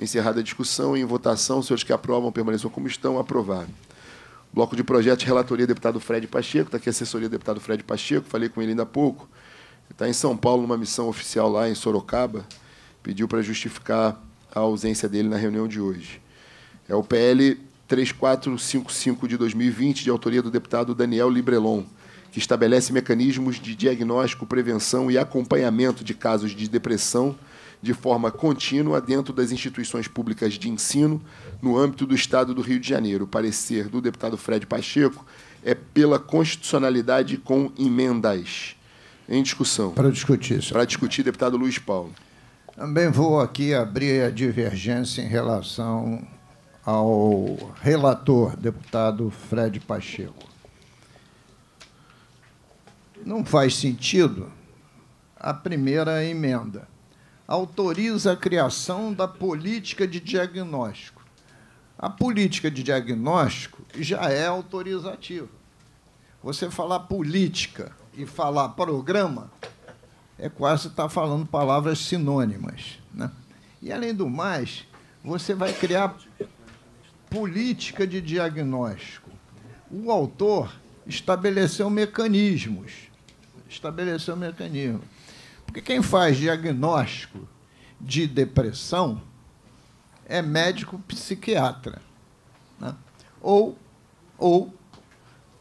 encerrada a discussão, em votação, senhores que aprovam permaneçam como estão, aprovado. Bloco de projetos, relatoria, deputado Fred Pacheco, está aqui a assessoria do deputado Fred Pacheco, falei com ele ainda há pouco. Está em São Paulo, numa missão oficial lá em Sorocaba, pediu para justificar a ausência dele na reunião de hoje. É o PL 3455 de 2020, de autoria do deputado Daniel Librelon, que estabelece mecanismos de diagnóstico, prevenção e acompanhamento de casos de depressão de forma contínua dentro das instituições públicas de ensino no âmbito do Estado do Rio de Janeiro. O parecer do deputado Fred Pacheco é pela constitucionalidade com emendas. Em discussão. Para discutir, senhor. Para discutir, deputado Luiz Paulo. Também vou aqui abrir a divergência em relação ao relator, deputado Fred Pacheco. Não faz sentido a primeira emenda. Autoriza a criação da política de diagnóstico. A política de diagnóstico já é autorizativa. Você falar política e falar programa é quase estar falando palavras sinônimas. Né? E, além do mais, você vai criar política de diagnóstico. O autor estabeleceu mecanismos. Estabeleceu mecanismos. Porque quem faz diagnóstico de depressão é médico psiquiatra. Né? Ou, ou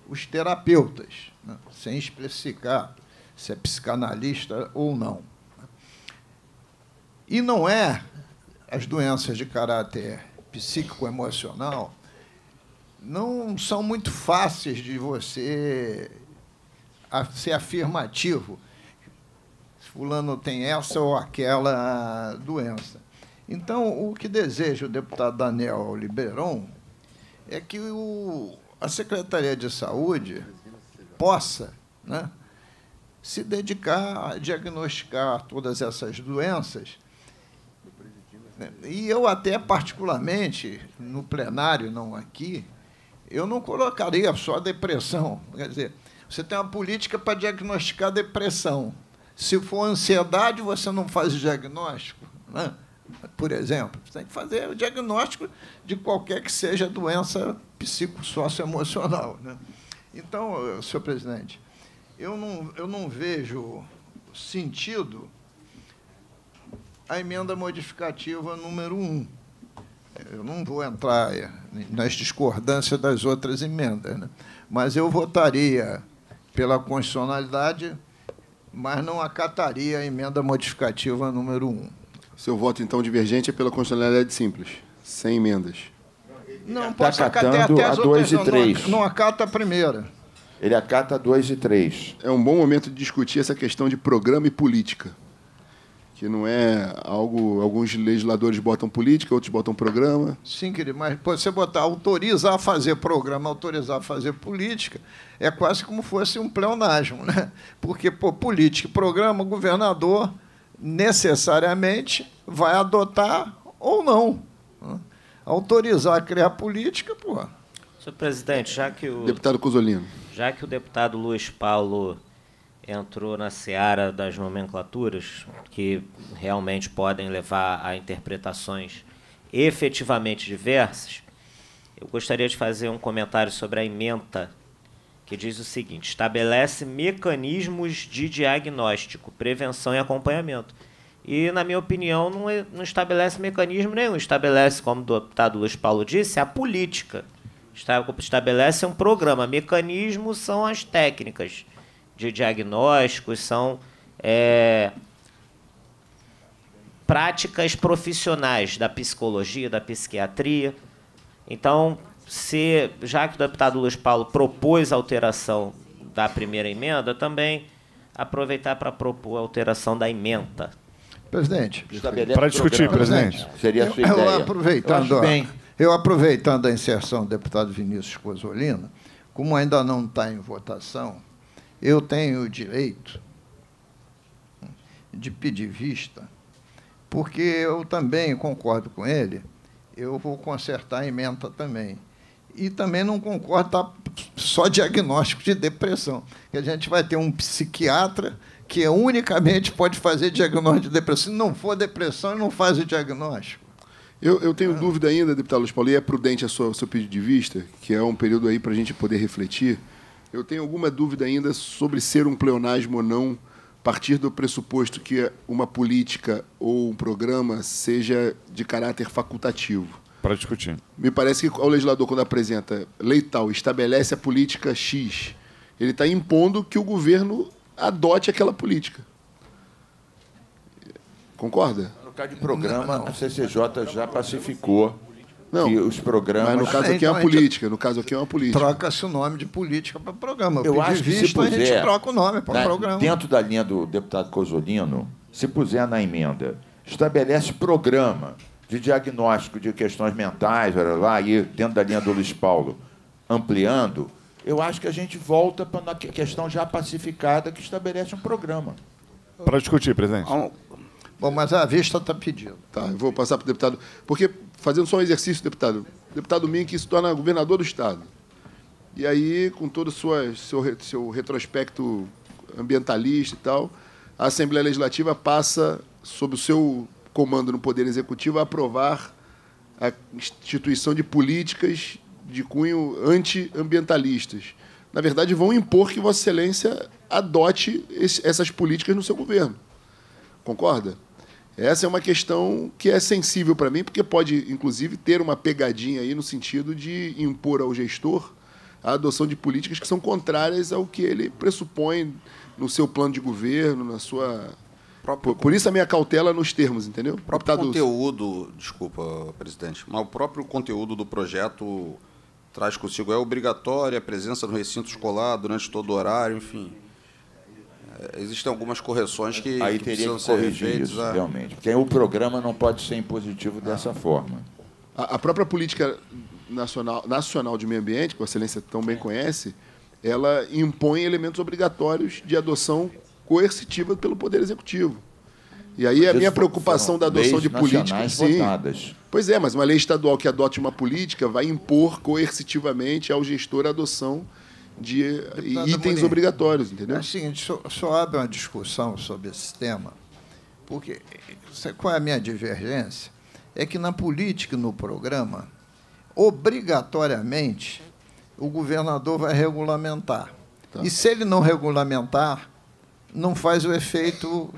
os terapeutas, né? sem especificar se é psicanalista ou não. E não é as doenças de caráter psíquico-emocional não são muito fáceis de você ser afirmativo. Fulano tem essa ou aquela doença. Então, o que deseja o deputado Daniel Liberon é que o, a Secretaria de Saúde possa né, se dedicar a diagnosticar todas essas doenças. E eu até particularmente, no plenário, não aqui, eu não colocaria só depressão. Quer dizer, você tem uma política para diagnosticar depressão. Se for ansiedade, você não faz o diagnóstico. Né? Por exemplo, você tem que fazer o diagnóstico de qualquer que seja a doença psicossocioemocional. Né? Então, senhor presidente, eu não, eu não vejo sentido a emenda modificativa número um. Eu não vou entrar nas discordâncias das outras emendas, né? mas eu votaria pela constitucionalidade, mas não acataria a emenda modificativa número um. Seu voto, então, divergente é pela constitucionalidade simples, sem emendas. Não, tá pode acatar até as a 2 e 3. Não, não acata a primeira. Ele acata 2 e 3. É um bom momento de discutir essa questão de programa e política que não é algo. Alguns legisladores botam política, outros botam programa. Sim, querido, mas você botar autorizar a fazer programa, autorizar a fazer política, é quase como fosse um pleonasmo, né? Porque, pô, política, programa, governador necessariamente vai adotar ou não. Né? Autorizar a criar política, pô. Senhor presidente, já que o. Deputado Cosolino. Já que o deputado Luiz Paulo entrou na seara das nomenclaturas, que realmente podem levar a interpretações efetivamente diversas, eu gostaria de fazer um comentário sobre a emenda que diz o seguinte: estabelece mecanismos de diagnóstico, prevenção e acompanhamento. E, na minha opinião, não, é, não estabelece mecanismo nenhum. Estabelece, como o deputado Luiz Paulo disse, a política. Estabelece um programa. Mecanismos são as técnicas de diagnósticos, são é, práticas profissionais da psicologia, da psiquiatria. Então, se já que o deputado Luiz Paulo propôs a alteração da primeira emenda, também aproveitar para propor a alteração da emenda. Presidente. Para discutir, presidente. Seria a sua eu, ideia. Eu aproveitando, eu, bem. eu aproveitando a inserção do deputado Vinícius Cosolino, como ainda não está em votação, eu tenho o direito de pedir vista, porque eu também concordo com ele, eu vou consertar a emenda também. E também não concordo tá, só diagnóstico de depressão, que a gente vai ter um psiquiatra que unicamente pode fazer diagnóstico de depressão. Se não for depressão, ele não faz o diagnóstico. Eu, eu tenho ah. dúvida ainda, deputado Luiz Paulo, e é prudente o seu pedido de vista, que é um período aí para a gente poder refletir. Eu tenho alguma dúvida ainda sobre ser um pleonasmo ou não, a partir do pressuposto que uma política ou um programa seja de caráter facultativo. Para discutir. Me parece que o legislador, quando apresenta lei tal, estabelece a política X, ele está impondo que o governo adote aquela política. Concorda? No caso de programa, a CCJ já pacificou não, que os programas. Mas no caso aqui é uma então, política. No caso aqui é uma política. Troca-se o nome de política para programa. Eu acho que se puser, a gente troca o nome para programa. Dentro da linha do deputado Cosolino, se puser na emenda, estabelece programa de diagnóstico de questões mentais, lá, aí dentro da linha do Luiz Paulo, ampliando, eu acho que a gente volta para a questão já pacificada que estabelece um programa. Para discutir, presidente. Bom, mas a vista está pedindo. Tá, eu vou passar para o deputado. Porque fazendo só um exercício, deputado. O deputado Mink se torna governador do Estado. E aí, com todo o seu, seu retrospecto ambientalista e tal, a Assembleia Legislativa passa, sob o seu comando no Poder Executivo, a aprovar a instituição de políticas de cunho antiambientalistas. Na verdade, vão impor que Vossa Excelência adote essas políticas no seu governo. Concorda? Essa é uma questão que é sensível para mim, porque pode, inclusive, ter uma pegadinha aí no sentido de impor ao gestor a adoção de políticas que são contrárias ao que ele pressupõe no seu plano de governo, na sua. Próprio... Por, isso a minha cautela nos termos, entendeu? O próprio Deputado... conteúdo, desculpa, presidente, mas o próprio conteúdo do projeto traz consigo é obrigatória a presença no recinto escolar durante todo o horário, enfim. É, existem algumas correções que, Aí que teria que corrigir isso, a... realmente. Porque o programa não pode ser impositivo dessa forma. A, a, própria política nacional, nacional de meio ambiente, que a Excelência tão bem conhece, ela impõe elementos obrigatórios de adoção coercitiva pelo Poder Executivo. E aí a minha preocupação da adoção de políticas. Sim. Votadas. Pois é, mas uma lei estadual que adote uma política vai impor coercitivamente ao gestor a adoção de Deputado itens obrigatórios, entendeu? É seguinte, só, só abre uma discussão sobre esse tema, porque qual é a minha divergência? É que na política e no programa, obrigatoriamente, o governador vai regulamentar. Tá. E se ele não regulamentar, não faz o efeito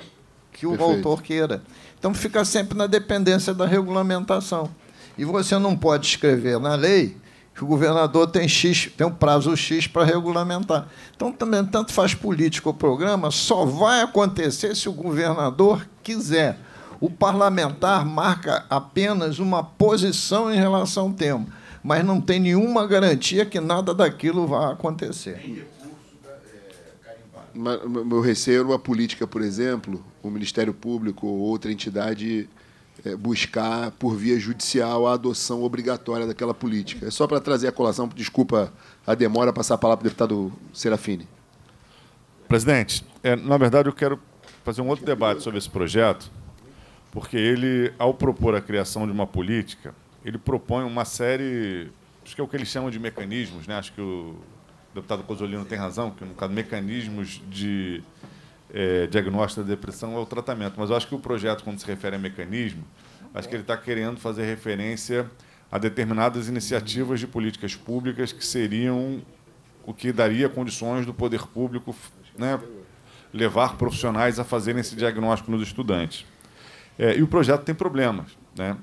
que o Perfeito. autor queira. Então fica sempre na dependência da regulamentação. E você não pode escrever na lei que o governador tem X, tem um prazo X para regulamentar. Então também tanto faz político o programa, só vai acontecer se o governador quiser. O parlamentar marca apenas uma posição em relação ao tema, mas não tem nenhuma garantia que nada daquilo vá acontecer. Meu receio era uma política, por exemplo, o Ministério Público ou outra entidade é, buscar, por via judicial, a adoção obrigatória daquela política. É só para trazer a colação, desculpa a demora, passar a palavra para o deputado Serafini. Presidente, é, na verdade eu quero fazer um outro debate sobre esse projeto, porque ele, ao propor a criação de uma política, ele propõe uma série, acho que é o que eles chamam de mecanismos, né? acho que o deputado Cosolino tem razão, que no caso, mecanismos de é, diagnóstico da depressão é o tratamento. Mas eu acho que o projeto, quando se refere a mecanismo, acho que ele está querendo fazer referência a determinadas iniciativas de políticas públicas que seriam o que daria condições do poder público né, levar profissionais a fazerem esse diagnóstico nos estudantes. É, e o projeto tem problemas. Né?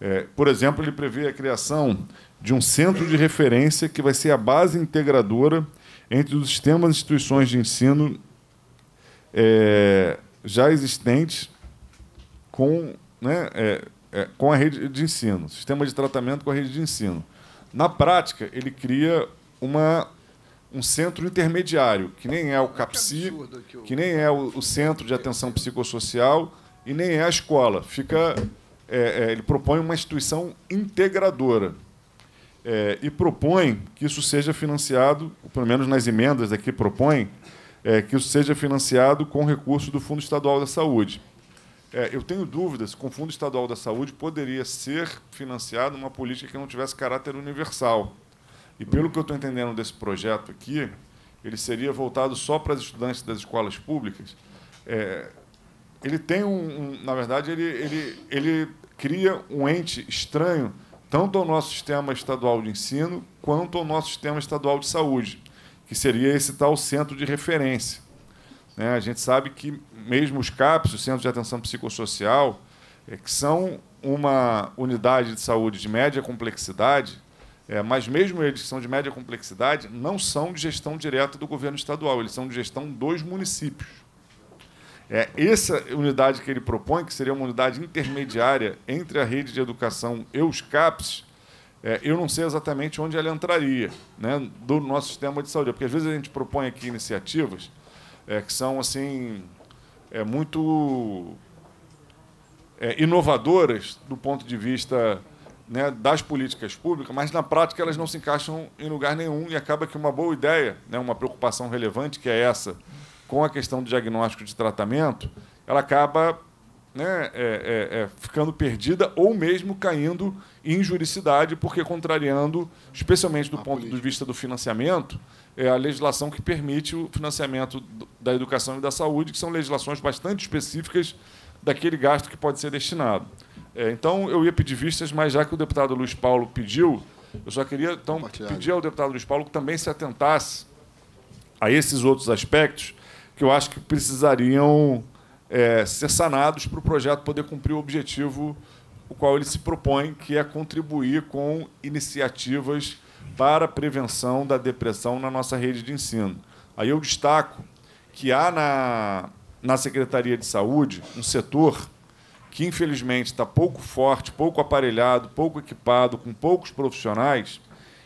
É, por exemplo, ele prevê a criação de um centro de referência que vai ser a base integradora entre os sistemas e instituições de ensino é, já existentes com, né, é, é, com a rede de ensino, sistema de tratamento com a rede de ensino. Na prática, ele cria uma, um centro intermediário, que nem é o CAPSI, que nem é o, o Centro de Atenção Psicossocial e nem é a escola. Fica, é, é, ele propõe uma instituição integradora é, e propõe que isso seja financiado, pelo menos nas emendas aqui propõe, é, que isso seja financiado com recursos do Fundo Estadual da Saúde. É, eu tenho dúvidas se com o Fundo Estadual da Saúde poderia ser financiado uma política que não tivesse caráter universal. E pelo que eu estou entendendo desse projeto aqui, ele seria voltado só para os estudantes das escolas públicas. É, ele tem um, um, na verdade, ele, ele, ele cria um ente estranho tanto ao nosso sistema estadual de ensino quanto ao nosso sistema estadual de saúde, que seria esse tal centro de referência. Né? A gente sabe que mesmo os CAPs, os Centros de Atenção Psicossocial, é, que são uma unidade de saúde de média complexidade, é, mas mesmo eles que são de média complexidade, não são de gestão direta do governo estadual, eles são de gestão dos municípios. É, essa unidade que ele propõe, que seria uma unidade intermediária entre a rede de educação e os CAPs, é, eu não sei exatamente onde ela entraria né, do nosso sistema de saúde. Porque às vezes a gente propõe aqui iniciativas é, que são assim é, muito é, inovadoras do ponto de vista né, das políticas públicas, mas na prática elas não se encaixam em lugar nenhum e acaba que uma boa ideia, né, uma preocupação relevante que é essa com a questão do diagnóstico de tratamento, ela acaba né, é, é, é, ficando perdida ou mesmo caindo em juridicidade, porque contrariando, especialmente do a ponto política. de vista do financiamento, é a legislação que permite o financiamento da educação e da saúde, que são legislações bastante específicas daquele gasto que pode ser destinado. É, então, eu ia pedir vistas, mas já que o deputado Luiz Paulo pediu, eu só queria então pedir ao deputado Luiz Paulo que também se atentasse a esses outros aspectos que eu acho que precisariam é, ser sanados para o projeto poder cumprir o objetivo o qual ele se propõe, que é contribuir com iniciativas para a prevenção da depressão na nossa rede de ensino. Aí eu destaco que há na, na Secretaria de Saúde um setor que, infelizmente, está pouco forte, pouco aparelhado, pouco equipado, com poucos profissionais,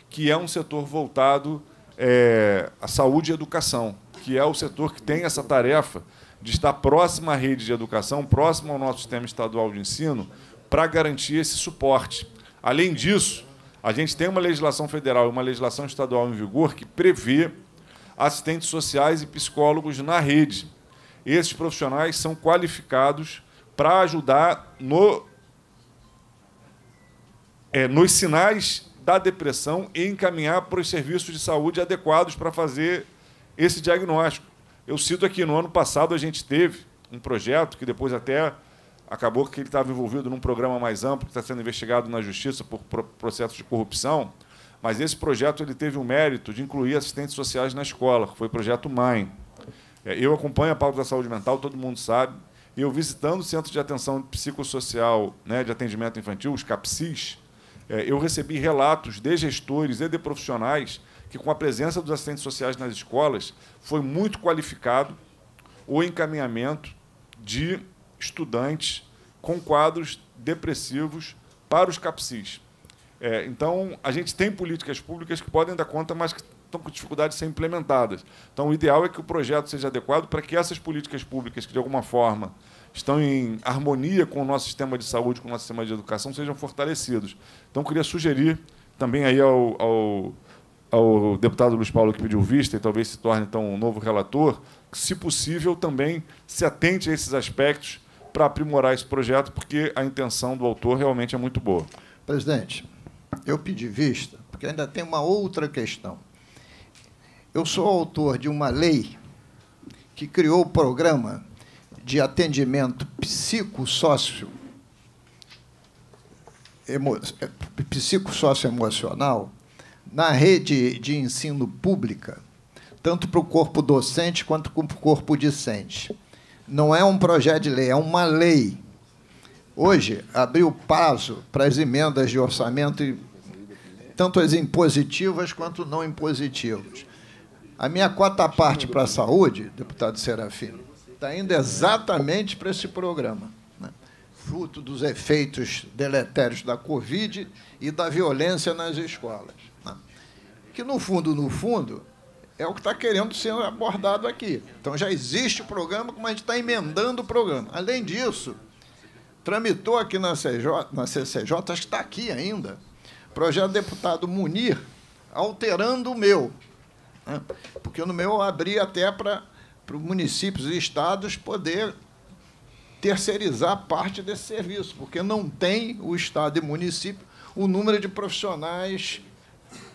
que é um setor voltado é, à saúde e educação que é o setor que tem essa tarefa de estar próximo à rede de educação, próximo ao nosso sistema estadual de ensino, para garantir esse suporte. Além disso, a gente tem uma legislação federal e uma legislação estadual em vigor que prevê assistentes sociais e psicólogos na rede. Esses profissionais são qualificados para ajudar no, é, nos sinais da depressão e encaminhar para os serviços de saúde adequados para fazer esse diagnóstico. Eu cito aqui, no ano passado a gente teve um projeto que depois até acabou que ele estava envolvido num programa mais amplo que está sendo investigado na justiça por processos de corrupção, mas esse projeto ele teve o mérito de incluir assistentes sociais na escola, que foi o projeto MAIN. É, eu acompanho a pauta da saúde mental, todo mundo sabe, e eu visitando o Centro de Atenção Psicossocial né, de Atendimento Infantil, os CAPSIS, é, eu recebi relatos de gestores e de profissionais que, com a presença dos assistentes sociais nas escolas, foi muito qualificado o encaminhamento de estudantes com quadros depressivos para os CAPSIS. É, então, a gente tem políticas públicas que podem dar conta, mas que estão com dificuldade de ser implementadas. Então, o ideal é que o projeto seja adequado para que essas políticas públicas, que de alguma forma estão em harmonia com o nosso sistema de saúde, com o nosso sistema de educação, sejam fortalecidos. Então, queria sugerir também aí ao, ao, ao deputado Luiz Paulo que pediu vista e talvez se torne então um novo relator, que, se possível, também se atente a esses aspectos para aprimorar esse projeto, porque a intenção do autor realmente é muito boa. Presidente, eu pedi vista, porque ainda tem uma outra questão. Eu sou autor de uma lei que criou o programa de atendimento psicossócio emo, psicossocioemocional na rede de ensino pública, tanto para o corpo docente quanto para o corpo discente. Não é um projeto de lei, é uma lei. Hoje, abriu prazo para as emendas de orçamento, tanto as impositivas quanto não impositivas. A minha quarta parte para a saúde, deputado Serafino, está indo exatamente para esse programa, né? fruto dos efeitos deletérios da Covid e da violência nas escolas. Que, no fundo, no fundo, é o que está querendo ser abordado aqui. Então, já existe o programa, como a gente está emendando o programa. Além disso, tramitou aqui na, CJ, na CCJ, acho que está aqui ainda, projeto do deputado Munir, alterando o meu. Né? Porque no meu eu abri até para os municípios e estados poder terceirizar parte desse serviço, porque não tem o Estado e município o número de profissionais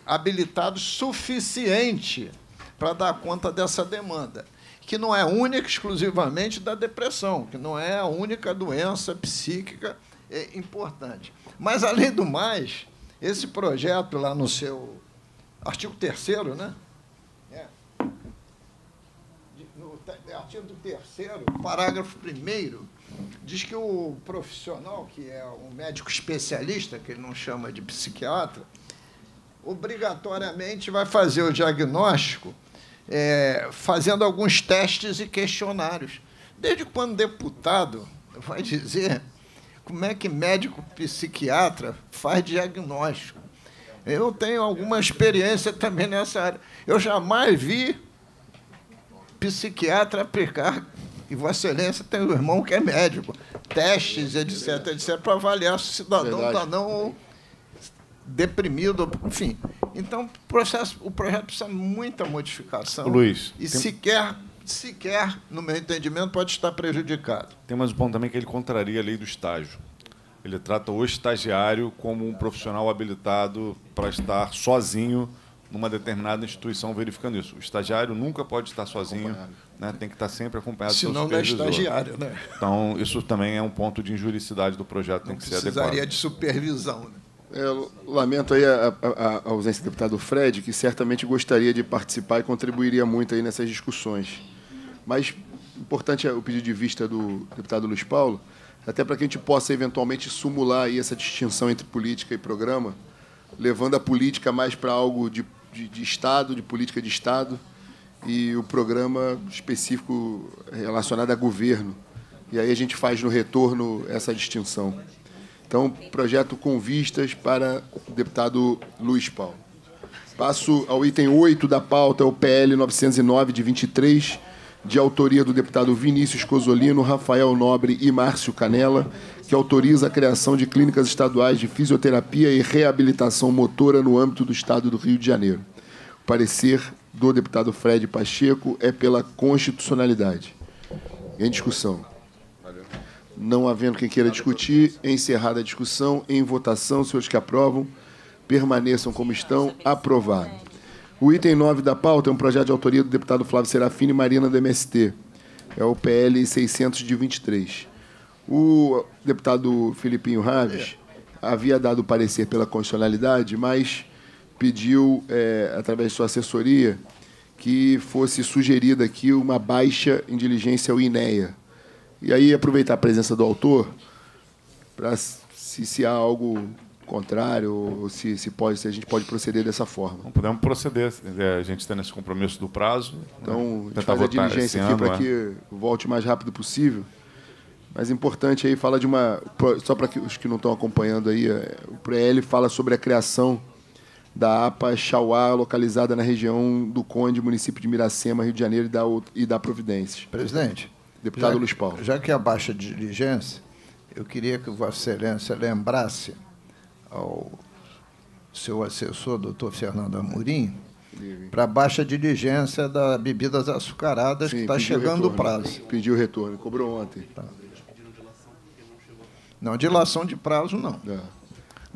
habilitados suficiente para dar conta dessa demanda, que não é única exclusivamente da depressão, que não é a única doença psíquica é importante. Mas, além do mais, esse projeto lá no seu artigo 3 né? É. No artigo 3 parágrafo 1 diz que o profissional, que é um médico especialista, que ele não chama de psiquiatra, obrigatoriamente vai fazer o diagnóstico é, fazendo alguns testes e questionários. Desde quando deputado vai dizer como é que médico psiquiatra faz diagnóstico. Eu tenho alguma experiência também nessa área. Eu jamais vi psiquiatra aplicar, e Vossa Excelência tem um irmão que é médico, testes, etc., etc., para avaliar se o cidadão está não deprimido, enfim. Então, o, processo, o projeto precisa de muita modificação. Luiz. E tem... sequer, sequer, no meu entendimento, pode estar prejudicado. Tem mais um ponto também que ele contraria a lei do estágio. Ele trata o estagiário como um profissional habilitado para estar sozinho numa determinada instituição verificando isso. O estagiário nunca pode estar sozinho, né? tem que estar sempre acompanhado Se não, não é estagiário. Né? Então, isso também é um ponto de injuricidade do projeto, não tem que ser adequado. Precisaria de supervisão. Né? Eu lamento aí a, a, a, ausência do deputado Fred, que certamente gostaria de participar e contribuiria muito aí nessas discussões. Mas importante é o pedido de vista do deputado Luiz Paulo, até para que a gente possa eventualmente sumular aí essa distinção entre política e programa, levando a política mais para algo de, de, de Estado, de política de Estado, e o programa específico relacionado a governo. E aí a gente faz no retorno essa distinção. Então, projeto com vistas para o deputado Luiz Paulo. Passo ao item 8 da pauta, o PL 909 de 23, de autoria do deputado Vinícius Cosolino, Rafael Nobre e Márcio Canela, que autoriza a criação de clínicas estaduais de fisioterapia e reabilitação motora no âmbito do Estado do Rio de Janeiro. O parecer do deputado Fred Pacheco é pela constitucionalidade. Em discussão. Não havendo quem queira discutir, encerrada a discussão, em votação, senhores que aprovam, permaneçam como estão, aprovado. O item 9 da pauta é um projeto de autoria do deputado Flávio Serafini e Marina do MST. É o PL 600 de 23. O deputado Filipinho Raves havia dado parecer pela constitucionalidade, mas pediu, é, através de sua assessoria, que fosse sugerida aqui uma baixa em diligência ao INEA. E aí aproveitar a presença do autor para se, se há algo contrário ou se, se pode se a gente pode proceder dessa forma. Não podemos proceder. é, A gente tem esse compromisso do prazo. Então, né? a gente faz a diligência aqui para é. que volte o mais rápido possível. Mas importante aí fala de uma só para os que não estão acompanhando aí, é, o PREL fala sobre a criação da APA Chauá, localizada na região do Conde, município de Miracema, Rio de Janeiro e da, e da Providência. Presidente. Deputado já, Luiz Paulo. Já que é a baixa diligência, eu queria que Vossa Excelência lembrasse ao seu assessor, doutor Fernando Amorim, para a baixa diligência da bebidas açucaradas, que Sim, está pediu chegando o prazo. Pediu retorno, cobrou ontem. Não, dilação de prazo, não. É.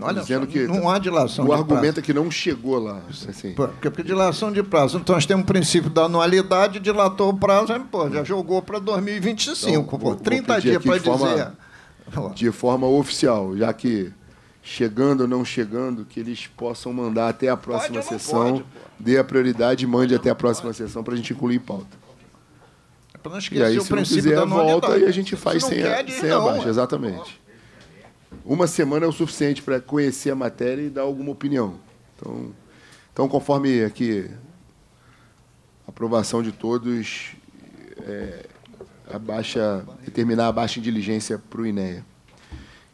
Olha Dizendo só, que não há dilação o argumento prazo. é que não chegou lá. Assim. Pô, Porque, porque dilação de prazo. Então, nós temos um princípio da anualidade, dilatou o prazo, pô, já jogou para 2025. Então, pô, vou- vou 30 pedir dias para forma- dizer. De forma oficial, já que chegando ou não chegando, que eles possam mandar até a próxima não sessão, pode, pô? dê a prioridade e mande até a próxima sessão para a gente incluir em pauta. é para não E esquecer aí, o se não princípio quiser, da anualidade. volta e a gente faz Se não sem, quer, a, sem a não, baixa. ué. Exatamente. Uma semana é o suficiente para conhecer a matéria e dar alguma opinião. Então, então conforme aqui a aprovação de todos, é, a baixa, determinar a baixa diligência para o INEA.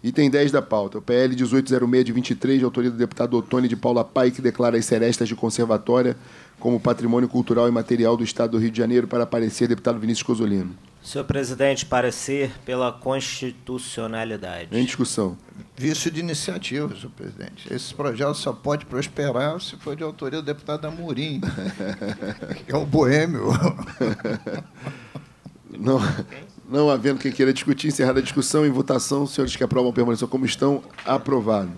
Item 10 da pauta. O PL 1806 de 23, de autoria do deputado Otônio de Paula Pai, que declara as serestas de conservatória como patrimônio cultural e material do Estado do Rio de Janeiro para aparecer deputado Vinícius Cosolino. Senhor presidente, parecer pela constitucionalidade. Em discussão. Vício de iniciativa, senhor presidente. Esse projeto só pode prosperar se for de autoria do deputado Amorim, que é o boêmio. Não, não havendo quem queira discutir, encerrada a discussão, em votação, senhores que aprovam permaneçam como estão, aprovado.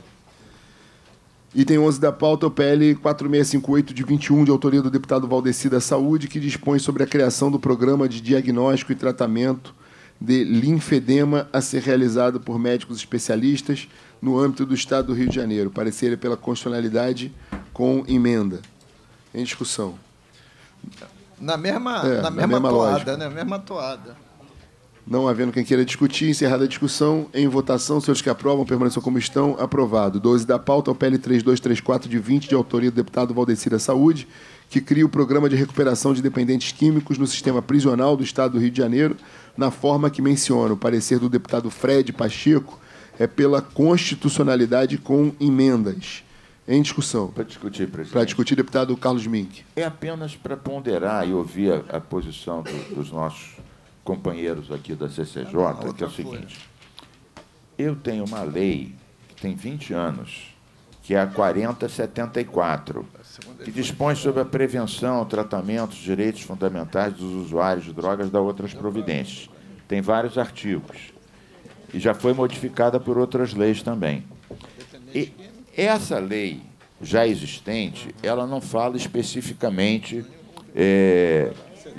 Item 11 da pauta, o PL 4658 de 21, de autoria do deputado Valdeci da Saúde, que dispõe sobre a criação do programa de diagnóstico e tratamento de linfedema a ser realizado por médicos especialistas no âmbito do Estado do Rio de Janeiro. Parecer pela constitucionalidade com emenda. Em discussão. Na mesma, É, na na mesma, mesma toada, lógica. né? Mesma toada. Não havendo quem queira discutir, encerrada a discussão, em votação, senhores que aprovam, permaneçam como estão, aprovado. 12 da pauta, o PL 3234 de 20, de autoria do deputado Valdeci da Saúde, que cria o programa de recuperação de dependentes químicos no sistema prisional do Estado do Rio de Janeiro, na forma que menciona. O parecer do deputado Fred Pacheco é pela constitucionalidade com emendas. Em discussão. Para discutir, presidente. Para discutir, deputado Carlos Mink. É apenas para ponderar e ouvir a, a posição do- dos nossos companheiros aqui da CCJ, que é o seguinte. Eu tenho uma lei que tem 20 anos, que é a 4074, que dispõe sobre a prevenção, tratamento, os direitos fundamentais dos usuários de drogas da outras providências. Tem vários artigos. E já foi modificada por outras leis também. E essa lei já existente, ela não fala especificamente eh,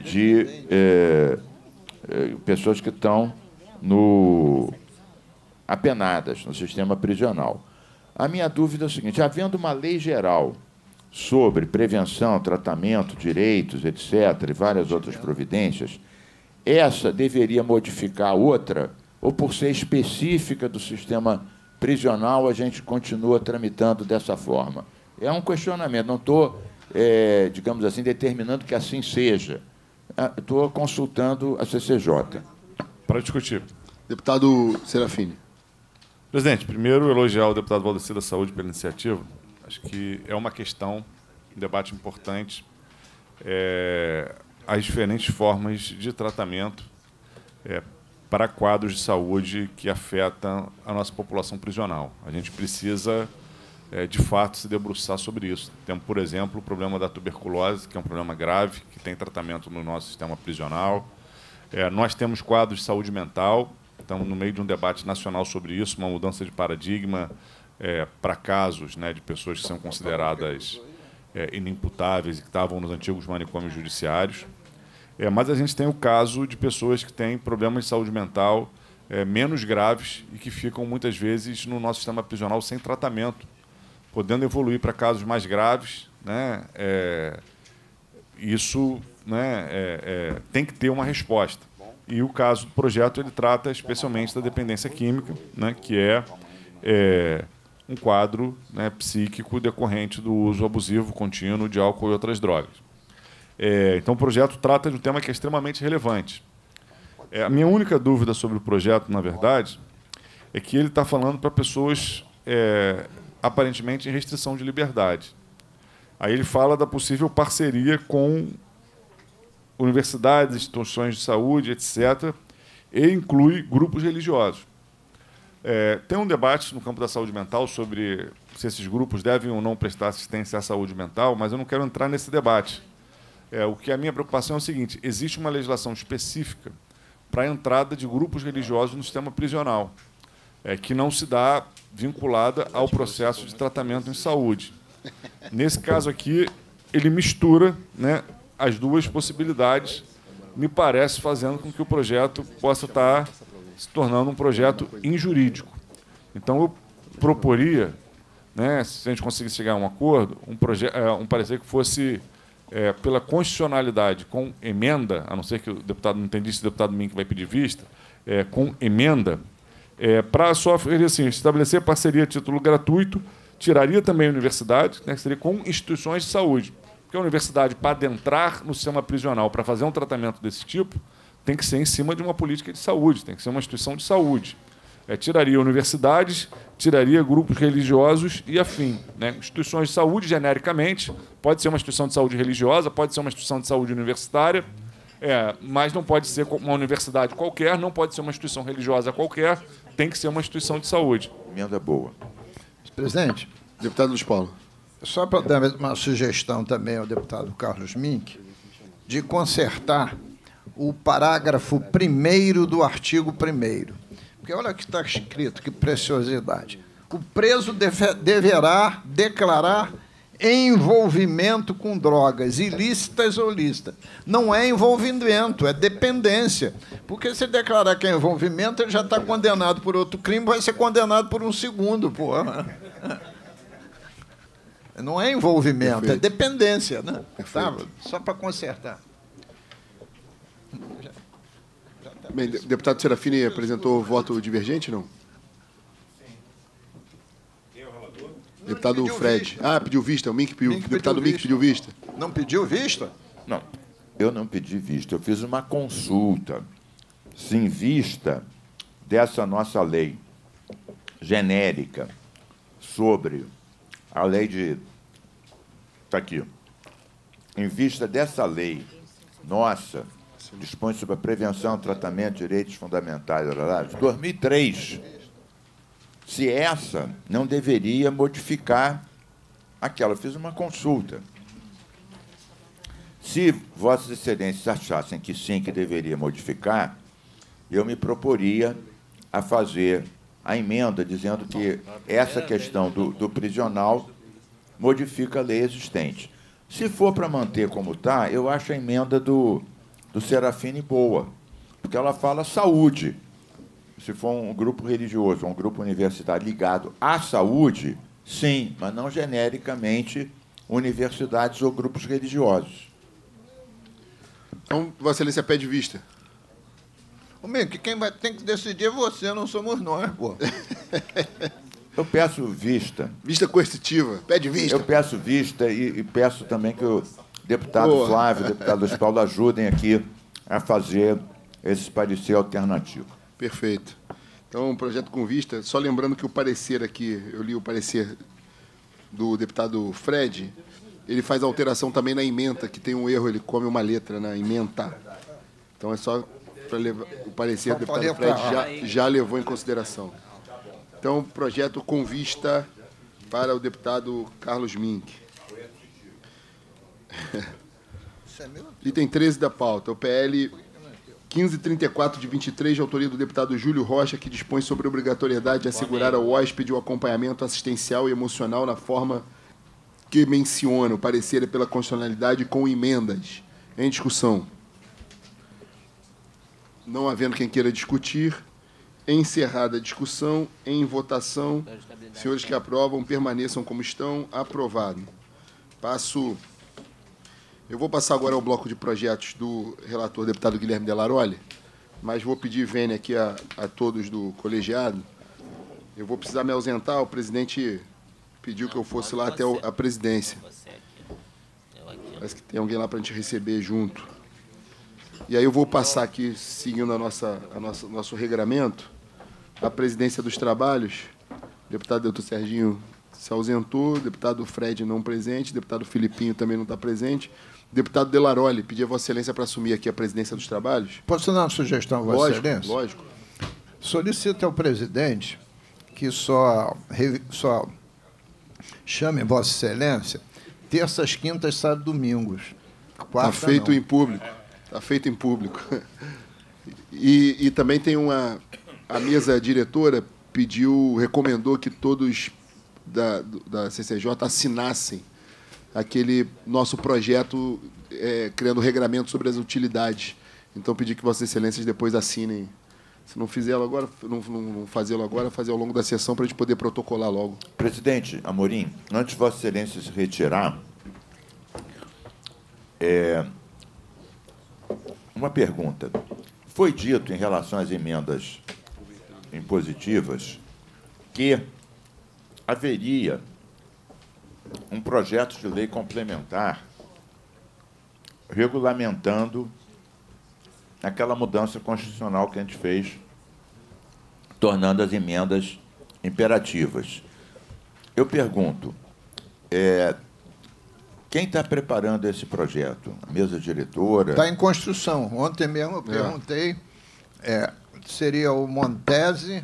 de eh, pessoas que estão no apenadas no sistema prisional. A minha dúvida é o seguinte: havendo uma lei geral sobre prevenção, tratamento, direitos, etc., e várias outras providências, essa deveria modificar a outra, ou por ser específica do sistema prisional, a gente continua tramitando dessa forma? É um questionamento, não estou, eh, digamos assim, determinando que assim seja. Estou consultando a CCJ. Para discutir. Deputado Serafini. Presidente, primeiro elogiar o deputado Valdeci da Saúde pela iniciativa. Acho que é uma questão, um debate importante. É, as diferentes formas de tratamento é, para quadros de saúde que afetam a nossa população prisional. A gente precisa é, de fato, se debruçar sobre isso. Temos, por exemplo, o problema da tuberculose, que é um problema grave, que tem tratamento no nosso sistema prisional. É, nós temos quadros de saúde mental, estamos no meio de um debate nacional sobre isso, uma mudança de paradigma é, para casos né, de pessoas que são consideradas é, inimputáveis e que estavam nos antigos manicômios judiciários. É, mas a gente tem o caso de pessoas que têm problemas de saúde mental é, menos graves e que ficam muitas vezes no nosso sistema prisional sem tratamento, podendo evoluir para casos mais graves. Né? É, isso né, é, é, tem que ter uma resposta. E o caso do projeto ele trata especialmente da dependência química, né, que é, é um quadro né, psíquico decorrente do uso abusivo contínuo de álcool e outras drogas. É, então, o projeto trata de um tema que é extremamente relevante. É, a minha única dúvida sobre o projeto, na verdade, é que ele está falando para pessoas é, aparentemente em restrição de liberdade. Aí ele fala da possível parceria com universidades, instituições de saúde, etc., e inclui grupos religiosos. É, tem um debate no campo da saúde mental sobre se esses grupos devem ou não prestar assistência à saúde mental, mas eu não quero entrar nesse debate. É, o que a minha preocupação é o seguinte: existe uma legislação específica para a entrada de grupos religiosos no sistema prisional, é, que não se dá vinculada ao processo de tratamento em saúde. Nesse caso aqui, ele mistura né, as duas possibilidades, me parece fazendo com que o projeto possa estar se tornando um projeto injurídico. Então, eu proporia, né, se a gente conseguisse chegar a um acordo, um, é, um parecer que fosse é, pela constitucionalidade com emenda, a não ser que o deputado não entendisse se o deputado Mink vai pedir vista, é, com emenda, é, para só assim, estabelecer parceria a título gratuito, tiraria também a universidade, né, que seria com instituições de saúde. Porque a universidade, para adentrar no sistema prisional, para fazer um tratamento desse tipo, tem que ser em cima de uma política de saúde, tem que ser uma instituição de saúde. É, tiraria universidades, tiraria grupos religiosos e afim. Né? Instituições de saúde, genericamente, pode ser uma instituição de saúde religiosa, pode ser uma instituição de saúde universitária, é, mas não pode ser uma universidade qualquer, não pode ser uma instituição religiosa qualquer, tem que ser uma instituição de saúde. Emenda boa. Presidente. Deputado Luiz Paulo. Só para dar uma sugestão também ao deputado Carlos Mink, de consertar o parágrafo primeiro do artigo 1 Porque olha o que está escrito, que preciosidade. O preso deve, deverá declarar envolvimento com drogas, ilícitas ou lícitas. Não é envolvimento, é dependência. Porque se declarar que é envolvimento, ele já está condenado por outro crime, vai ser condenado por um segundo, pô. Não é envolvimento, é Perfeito. é dependência, né? Tá? Só para consertar. Bem, deputado Serafini apresentou voto divergente, não? Deputado Fred. Vista. Ah, pediu vista. O Mink pediu. Mink deputado Mink pediu vista. Não pediu vista? Não. Eu não pedi vista. Eu fiz uma consulta. Sim, vista dessa nossa lei genérica sobre a lei de. Está aqui. Em vista dessa lei nossa, dispõe sobre a prevenção, tratamento, direitos fundamentais, de 2003. Se essa não deveria modificar aquela, eu fiz uma consulta. Se Vossas Excelências achassem que sim, que deveria modificar, eu me proporia a fazer a emenda dizendo que essa questão do, do prisional modifica a lei existente. Se for para manter como está, eu acho a emenda do do Serafine boa, porque ela fala saúde. Se for um grupo religioso, um grupo universitário ligado à saúde, sim, mas não genericamente universidades ou grupos religiosos. Então, Vossa Excelência pede vista. Ô, que quem vai ter que decidir é você, não somos nós, pô. Eu peço vista. Vista coercitiva. Pede vista. Eu peço vista e, e peço também que o deputado Boa. Flávio, deputado Paulo, ajudem aqui a fazer esse parecer alternativo. Perfeito. Então, um projeto com vista. Só lembrando que o parecer aqui, eu li o parecer do deputado Fred, ele faz alteração também na emenda, que tem um erro, ele come uma letra na emenda. Então é só para levar o parecer do deputado Fred já, já levou em consideração. Então, projeto com vista para o deputado Carlos Mink. Item 13 da pauta, o PL 1534 de 23, de autoria do deputado Júlio Rocha, que dispõe sobre a obrigatoriedade de assegurar ao hóspede o acompanhamento assistencial e emocional na forma que menciona o parecer é pela constitucionalidade com emendas. Em discussão. Não havendo quem queira discutir, encerrada a discussão, em votação, senhores que aprovam permaneçam como estão. Aprovado. Passo. Eu vou passar agora ao bloco de projetos do relator deputado Guilherme Delaroli, mas vou pedir vênia aqui a, a todos do colegiado. Eu vou precisar me ausentar, o presidente pediu que eu fosse lá até a presidência. Parece que tem alguém lá para a gente receber junto. E aí eu vou passar aqui, seguindo a nossa, a nossa nosso regramento, a presidência dos trabalhos. O deputado doutor Serginho se ausentou, deputado Fred não presente, deputado Filipinho também não está presente. Deputado Delaroli, pedi a Vossa Excelência para assumir aqui a presidência dos trabalhos. Posso dar uma sugestão, Vossa Lógico, Excelência? lógico. Solicito ao presidente que só, só chame Vossa Excelência terças, quintas, sábados, domingos. Está feito não. em público. Está feito em público. E, e também tem uma. A mesa diretora pediu, recomendou que todos da, da CCJ assinassem aquele nosso projeto é, criando regramento sobre as utilidades. Então pedi que Vossas Excelências depois assinem. Se não fizê-lo agora, não, não, fazê-lo agora, fazer ao longo da sessão para a gente poder protocolar logo. Presidente Amorim, antes Vossa Excelência se retirar, é, uma pergunta. Foi dito em relação às emendas impositivas que haveria um projeto de lei complementar regulamentando aquela mudança constitucional que a gente fez, tornando as emendas imperativas. Eu pergunto, é, quem está preparando esse projeto? A mesa diretora? Está em construção. Ontem mesmo É. eu perguntei, é, seria o Montese,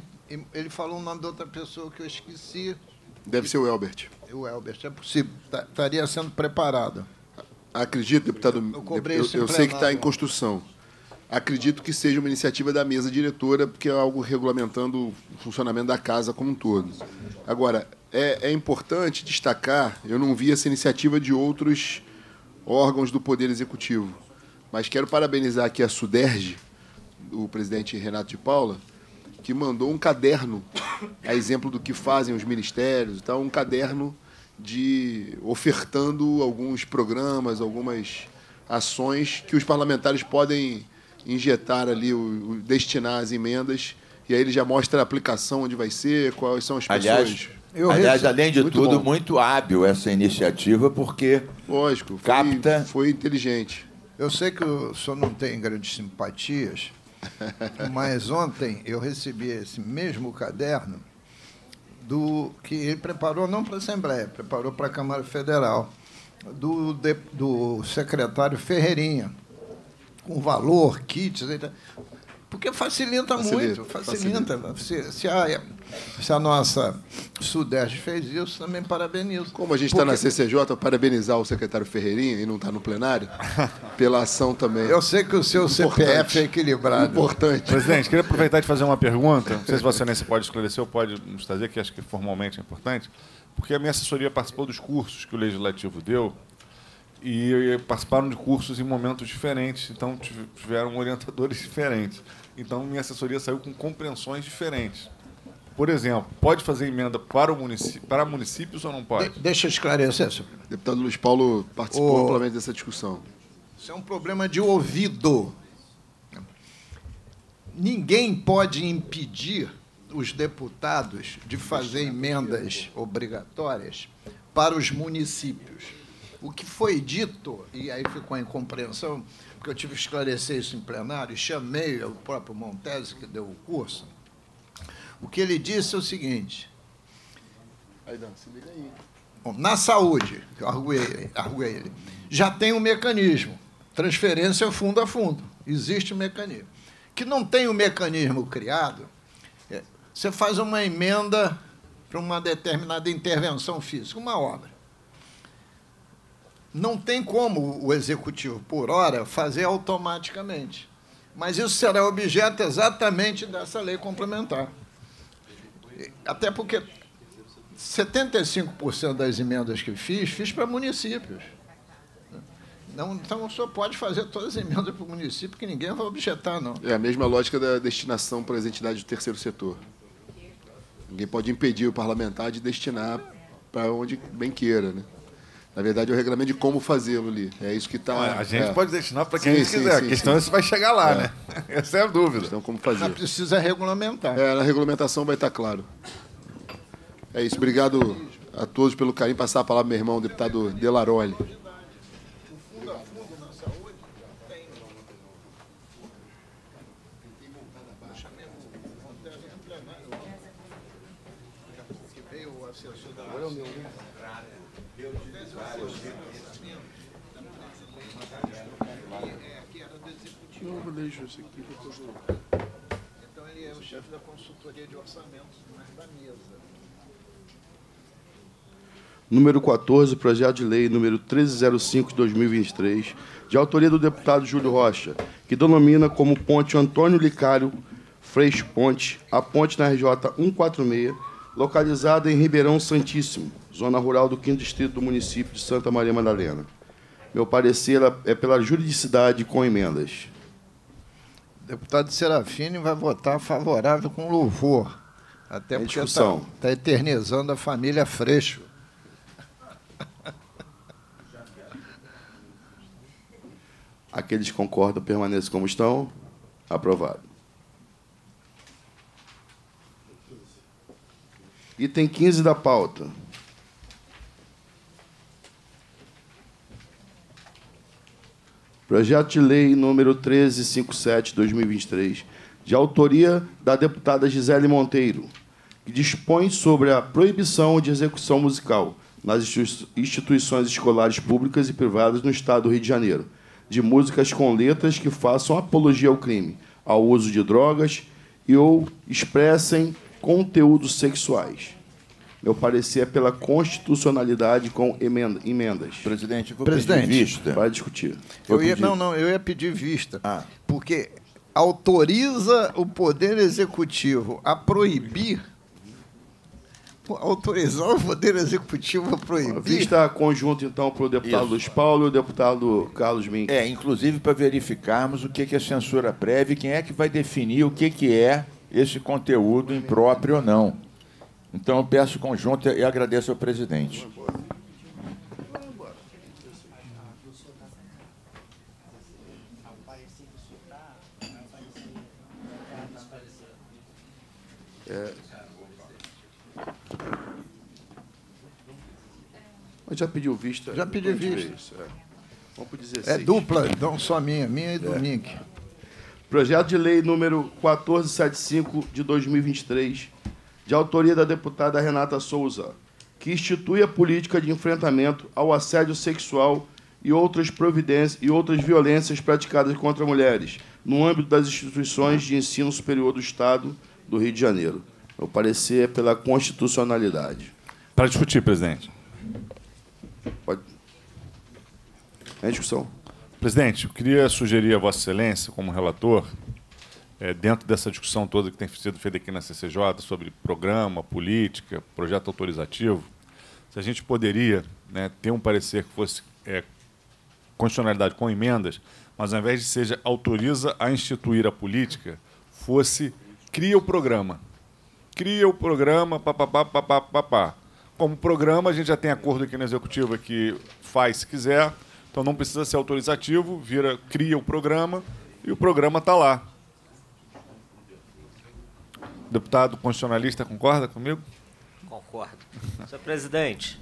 ele falou o nome de outra pessoa que eu esqueci, Deve ser o Elbert. O Elbert. É possível, tá- estaria sendo preparado. Acredito, deputado. Eu eu, eu sei que está em construção. Acredito que seja uma iniciativa da mesa diretora, porque é algo regulamentando o funcionamento da casa como um todo. Agora, é, é importante destacar, eu não vi essa iniciativa de outros órgãos do Poder Executivo, mas quero parabenizar aqui a Suderge, o presidente Renato de Paula, que mandou um caderno, a exemplo do que fazem os ministérios, e tal, um caderno de ofertando alguns programas, algumas ações que os parlamentares podem injetar ali, o, o- destinar as emendas, e aí ele já mostra a aplicação onde vai ser, quais são as pessoas. Aliás, Eu aliás além de Muito tudo, bom. muito hábil essa iniciativa, porque Lógico, foi, Capta. foi inteligente. Eu sei que o senhor não tem grandes simpatias, mas ontem eu recebi esse mesmo caderno do que ele preparou não para a Assembleia, preparou para a Câmara Federal, do, do secretário Ferreirinha, com valor, kits. Porque facilita, Facilita, muito, facilita. Se, se a, se a nossa Sudeste fez isso, também parabenizo. Como a gente está na CCJ, parabenizar o secretário Ferreirinha e não está no plenário, pela ação também. Eu sei que o seu Importante. CPF é equilibrado. Importante. Presidente, queria aproveitar de fazer uma pergunta. Não sei se Vossa Excelência pode esclarecer ou pode nos trazer, que acho que formalmente é importante. Porque a minha assessoria participou dos cursos que o Legislativo deu e participaram de cursos em momentos diferentes, então tive- tiveram orientadores diferentes. Então, minha assessoria saiu com compreensões diferentes. Por exemplo, pode fazer emenda para, o município, para municípios ou não pode? De- deixa eu esclarecer, senhor. O deputado Luiz Paulo participou Ô- amplamente dessa discussão. Isso é um problema de ouvido. Ninguém pode impedir os deputados de fazer emendas obrigatórias para os municípios. O que foi dito, e aí ficou a incompreensão, porque eu tive que esclarecer isso em plenário, e chamei o próprio Montese, que deu o curso. O que ele disse é o seguinte: Aí, Dan, se liga aí. Bom, na saúde, eu arguei, arguei ele, já tem um mecanismo. Transferência fundo a fundo. Existe um mecanismo. Que não tem o mecanismo criado, é, você faz uma emenda para uma determinada intervenção física, uma obra. Não tem como o executivo, por hora, fazer automaticamente. Mas isso será objeto exatamente dessa lei complementar. Até porque 75% das emendas que fiz, fiz para municípios. Não, então o senhor pode fazer todas as emendas para o município, que ninguém vai objetar, não. É a mesma lógica da destinação para as entidades do terceiro setor. Ninguém pode impedir o parlamentar de destinar para onde bem queira, né? Na verdade, é o regulamento de como fazê-lo ali. É isso que está. A gente é. pode destinar para quem Sim, a quiser. sim, a questão sim. é se vai chegar lá, É. né? Essa é a dúvida. Então, como fazer? Mas precisa regulamentar. É, na regulamentação vai estar claro. É isso. Obrigado a todos pelo carinho. Passar a palavra ao meu irmão, o deputado Delaroli. Deixo isso aqui Então ele é o chefe da consultoria de orçamentos, da mesa. Número 14, projeto de lei número 1305 de 2023, de autoria do deputado Júlio Rocha, que denomina como Ponte Antônio Licário Freixo Ponte, a ponte na RJ 146, localizada em Ribeirão Santíssimo, zona rural do 5 distrito do município de Santa Maria Madalena. Meu parecer é pela juridicidade com emendas. O deputado Serafini vai votar favorável com louvor. Até É porque está eternizando a família Freixo. Aqueles que concordam permaneçam como estão. Aprovado. Item 15 da pauta. Projeto de lei número 1357/2023, de autoria da deputada Gisele Monteiro, que dispõe sobre a proibição de execução musical nas institui- instituições escolares públicas e privadas no Estado do Rio de Janeiro, de músicas com letras que façam apologia ao crime, ao uso de drogas e ou expressem conteúdos sexuais. Meu parecer é pela constitucionalidade com emenda- emendas. Presidente, eu vou Presidente. pedir vista. Vai discutir. Eu ia, não, não, eu ia pedir vista. Ah. Porque autoriza o Poder Executivo a proibir. Autorizar o Poder Executivo a proibir. Vista conjunto, então, para o deputado Isso. Luiz Paulo e o deputado Carlos Mink. É, inclusive para verificarmos o que que é censura prévia e quem é que vai definir o que que é esse conteúdo impróprio ou não. Então eu peço conjunto e agradeço ao presidente. Mas já pediu vista? Já pedi Vamos ver vista. é. Vamos para 16. É dupla, não só minha, minha e do Mink. Projeto de lei número 1475 de 2023, de autoria da deputada Renata Souza, que institui a política de enfrentamento ao assédio sexual e outras providências e outras violências praticadas contra mulheres no âmbito das instituições de ensino superior do Estado do Rio de Janeiro. Meu parecer é pela constitucionalidade. Para discutir, presidente. Pode. É discussão. Presidente, eu queria sugerir a Vossa Excelência, como relator, eh, dentro dessa discussão toda que tem sido feita aqui na CCJ sobre programa, política, projeto autorizativo, se a gente poderia né, ter um parecer que fosse eh, constitucionalidade com emendas, mas ao invés de seja autoriza a instituir a política, fosse cria o programa. Cria o programa, papapá, papapá, papá. Como programa, a gente já tem acordo aqui na executiva que faz se quiser, então não precisa ser autorizativo, vira, cria o programa e o programa está lá. Deputado constitucionalista concorda comigo? Concordo. Senhor presidente,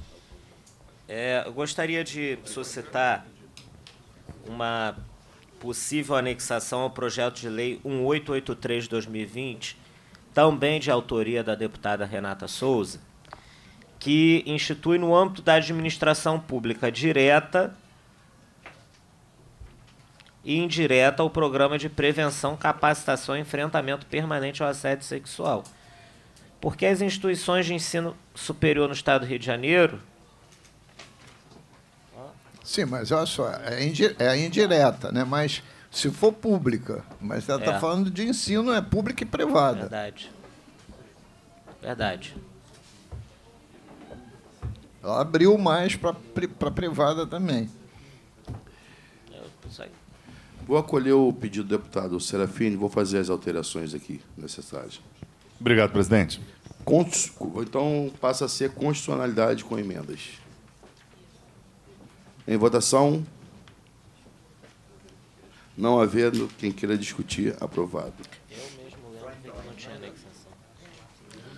é, eu gostaria de suscitar uma possível anexação ao projeto de lei 1883 de 2020, também de autoria da deputada Renata Souza, que institui no âmbito da administração pública direta e indireta o programa de prevenção, capacitação e enfrentamento permanente ao assédio sexual Porque as instituições de ensino superior no estado do Rio de Janeiro. Sim, mas olha só, é, indi é indireta, né? Mas se for pública, mas ela está É. falando de ensino, é pública e privada. Verdade. Verdade. Ela abriu mais para a privada também. Isso aí. Vou acolher o pedido do deputado Serafini, vou fazer as alterações aqui necessárias. Obrigado, presidente. Então, passa a ser constitucionalidade com emendas. Em votação. Não havendo quem queira discutir, aprovado. Eu mesmo lembro que não tinha anexação.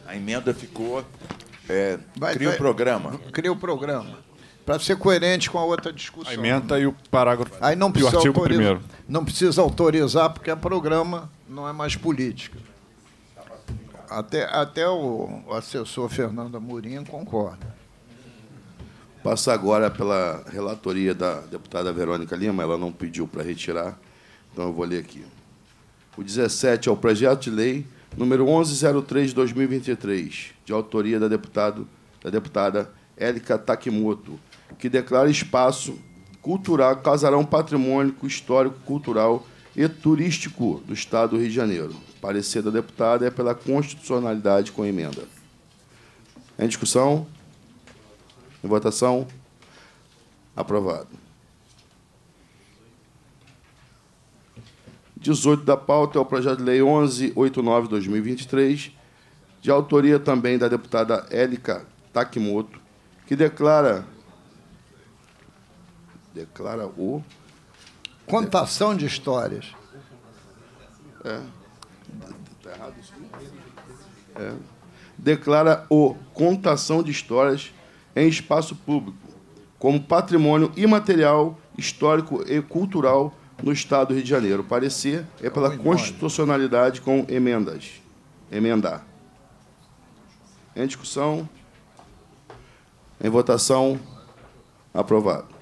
A emenda ficou. É, Vai- cria vai- o programa. Cria o programa. Para ser coerente com a outra discussão. A emenda e o parágrafo. Aí não e o precisa, artigo autoriza- primeiro. não precisa autorizar, porque é programa, não é mais política. Até, até o, o assessor Fernando Amorim concorda. Passa agora pela relatoria da deputada Verônica Lima, ela não pediu para retirar, então eu vou ler aqui. O 17 é o projeto de lei número 1103 de 2023, de autoria da, deputado, da deputada Élica Takimoto, que declara espaço cultural casarão patrimônio histórico, cultural e turístico do Estado do Rio de Janeiro. Parecer da deputada é pela constitucionalidade com emenda. Em discussão? Em votação? Aprovado. 18 da pauta é o projeto de lei 1189-2023, de autoria também da deputada Élica Takimoto, que declara declara o Contação de histórias. declara o contação de histórias em espaço público como patrimônio imaterial, histórico e cultural no Estado do Rio de Janeiro. O parecer é pela Muito constitucionalidade com emendas. Emendar. Em discussão. Em votação. Aprovado.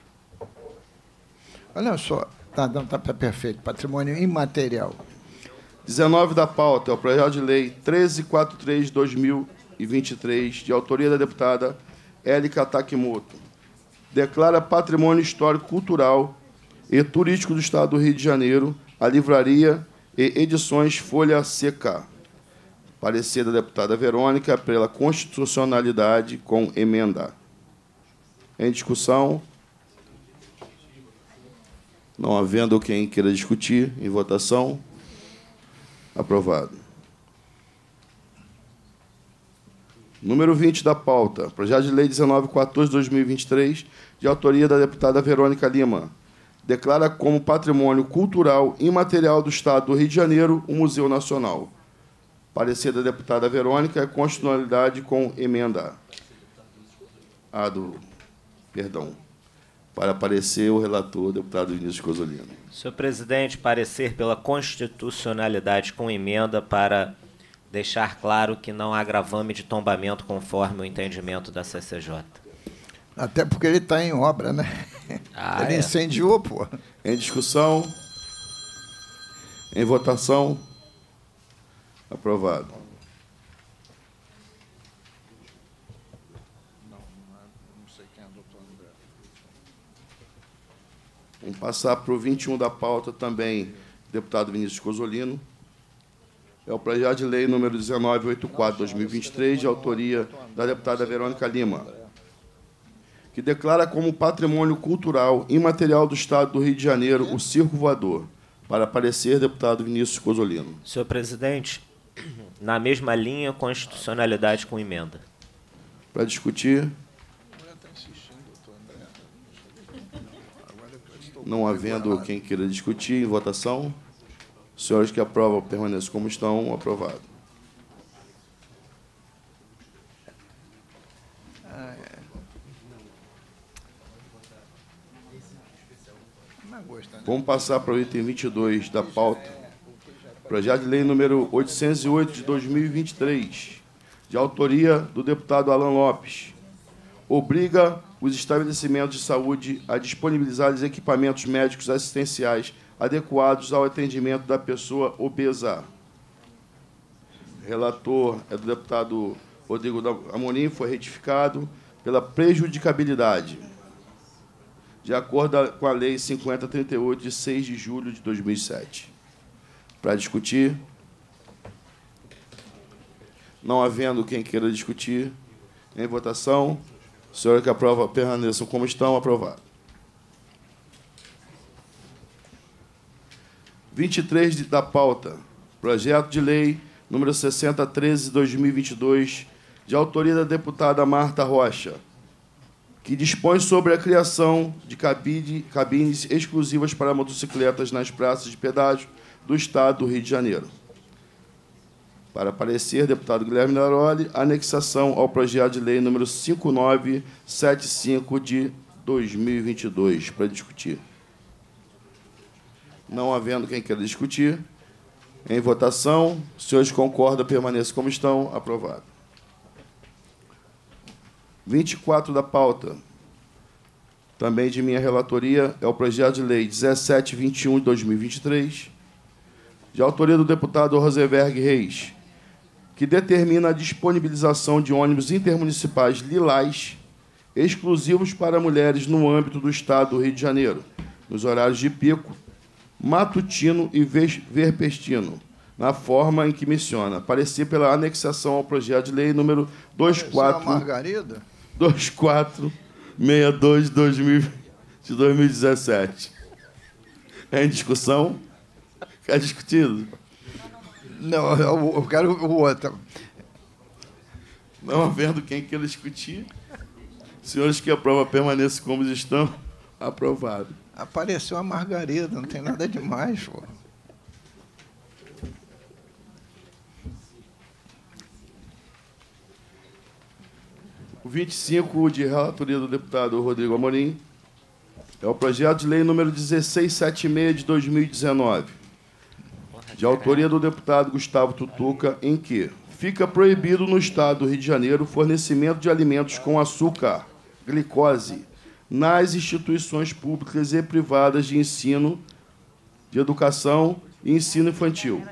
Olha só, tá, não, tá perfeito. Patrimônio imaterial. 19 da pauta é o projeto de lei 1343 de 2023, de autoria da deputada Élica Takimoto. Declara patrimônio histórico, cultural e turístico do Estado do Rio de Janeiro a livraria e edições Folha Seca. Parecer da deputada Verônica pela constitucionalidade com emenda. Em discussão. Não havendo quem queira discutir, em votação. Aprovado. Número 20 da pauta. Projeto de Lei 1914-2023, de autoria da deputada Verônica Lima. Declara como patrimônio cultural imaterial do Estado do Rio de Janeiro o Museu Nacional. Parecer da deputada Verônica é constitucionalidade com emenda. Ah, do. Perdão. Para aparecer o relator, deputado Vinícius Cosolino. Senhor presidente, parecer pela constitucionalidade com emenda para deixar claro que não há gravame de tombamento conforme o entendimento da CCJ. Até porque ele está em obra, né? Ah, ele é. incendiou, pô. Em discussão? Em votação? Aprovado. Vamos passar para o 21 da pauta também, deputado Vinícius Cosolino. É o projeto de lei número 1984-2023, de autoria da deputada Verônica Lima que declara como patrimônio cultural imaterial do Estado do Rio de Janeiro o Circo Voador. Para aparecer, deputado Vinícius Cosolino. Senhor presidente, na mesma linha, constitucionalidade com emenda. Para discutir. Não havendo quem queira discutir, em votação. Os senhores que aprovam permaneçam como estão, aprovado. Vamos passar para o item 22 da pauta. Projeto de lei número 808 de 2023, de autoria do deputado Alan Lopes. Obriga os estabelecimentos de saúde a disponibilizar os equipamentos médicos assistenciais adequados ao atendimento da pessoa obesa. Relator é do deputado Rodrigo Amorim, foi retificado pela prejudicabilidade, de acordo com a Lei 5038, de 6 de julho de 2007. Para discutir. Não havendo quem queira discutir, em votação, senhor que aprova permaneçam como estão, aprovado. 23 da pauta. Projeto de lei número 6013 de 2022, de autoria da deputada Marta Rocha, que dispõe sobre a criação de cabine, cabines exclusivas para motocicletas nas praças de pedágio do Estado do Rio de Janeiro. Para parecer, deputado Guilherme Laroli, anexação ao projeto de lei número 5975 de 2022, para discutir. Não havendo quem queira discutir, em votação, os senhores concordam, permaneçam como estão, aprovado. 24 da pauta, também de minha relatoria, é o projeto de lei 1721 de 2023, de autoria do deputado Rosenberg Reis, que determina a disponibilização de ônibus intermunicipais lilás exclusivos para mulheres no âmbito do Estado do Rio de Janeiro, nos horários de pico, matutino e verpestino, na forma em que menciona, parecer pela anexação ao projeto de lei número 24... Margarida? 2462 de 2017. É em discussão? Quer discutido? Não, eu quero o outro. Não havendo quem queira discutir, senhores que aprovam permaneçam como estão, aprovado. Apareceu a Margarida, não tem nada demais, pô. O 25 de relatoria do deputado Rodrigo Amorim é o projeto de lei número 1676 de 2019 de autoria do deputado Gustavo Tutuca, em que fica proibido no Estado do Rio de Janeiro o fornecimento de alimentos com açúcar, glicose, nas instituições públicas e privadas de ensino, de educação e ensino infantil.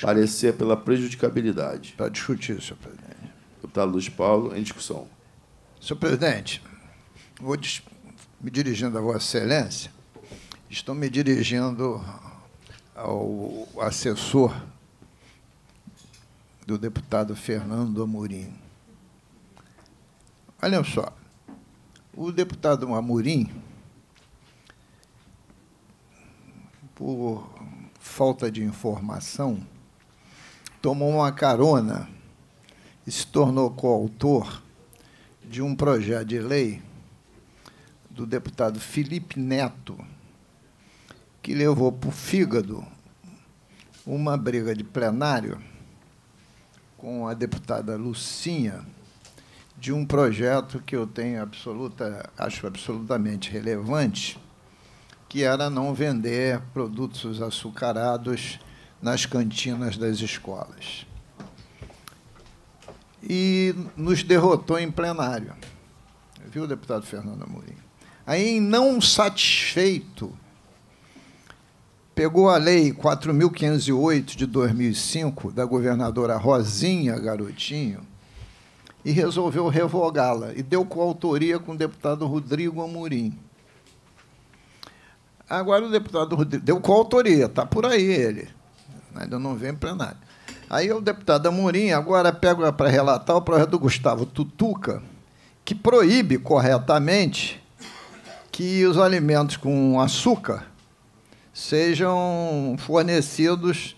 Parecer pela prejudicabilidade. Para discutir, senhor presidente. Deputado Luiz Paulo, em discussão. Senhor presidente, vou me dirigindo a Vossa Excelência, estou me dirigindo ao assessor do deputado Fernando Amorim. Olha só, o deputado Amorim, por falta de informação, tomou uma carona e se tornou coautor de um projeto de lei do deputado Felipe Neto, que levou para o fígado uma briga de plenário com a deputada Lucinha de um projeto que eu tenho absoluta, acho absolutamente relevante, que era não vender produtos açucarados nas cantinas das escolas. E nos derrotou em plenário. Viu, deputado Fernando Amorim? Aí, não satisfeito pegou a Lei 4.508 de 2005, da governadora Rosinha Garotinho, e resolveu revogá-la, e deu coautoria com o deputado Rodrigo Amorim. Agora o deputado Rodrigo deu coautoria, está por aí ele, ainda não vem em plenário. Aí o deputado Amorim agora pega para relatar o projeto do Gustavo Tutuca, que proíbe corretamente que os alimentos com açúcar sejam fornecidos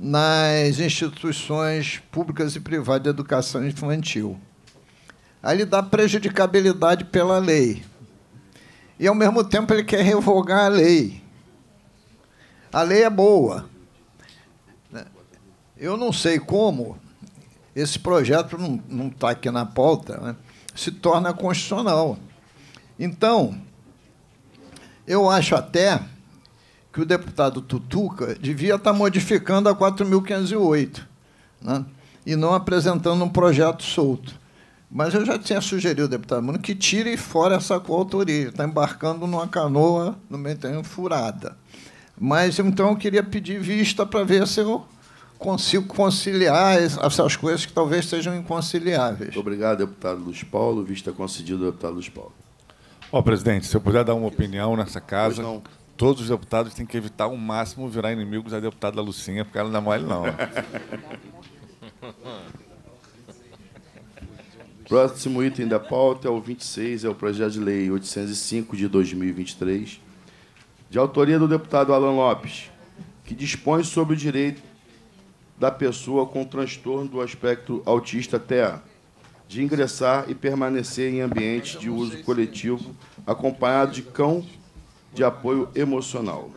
nas instituições públicas e privadas de educação infantil. Aí ele dá prejudicabilidade pela lei. E, ao mesmo tempo, ele quer revogar a lei. A lei é boa. Eu não sei como esse projeto não está aqui na pauta, né, se torna constitucional. Então, eu acho até que o deputado Tutuca devia estar modificando a 4.508, né? e não apresentando um projeto solto. Mas eu já tinha sugerido ao deputado Bruno que tire fora essa coautoria. Está embarcando numa canoa no meio furada. Mas então eu queria pedir vista para ver se eu consigo conciliar es- essas coisas que talvez sejam inconciliáveis. Muito obrigado, deputado Luiz Paulo. Vista concedido, deputado Luiz Paulo. Ó, presidente, se eu puder dar uma opinião nessa casa, Pois não. Todos os deputados têm que evitar ao máximo virar inimigos da deputada Lucinha, porque ela não é mole, não. Próximo item da pauta é o 26, é o projeto de lei 805 de 2023, de autoria do deputado Alan Lopes, que dispõe sobre o direito da pessoa com transtorno do aspecto autista TEA de ingressar e permanecer em ambiente de uso coletivo acompanhado de cão de apoio emocional.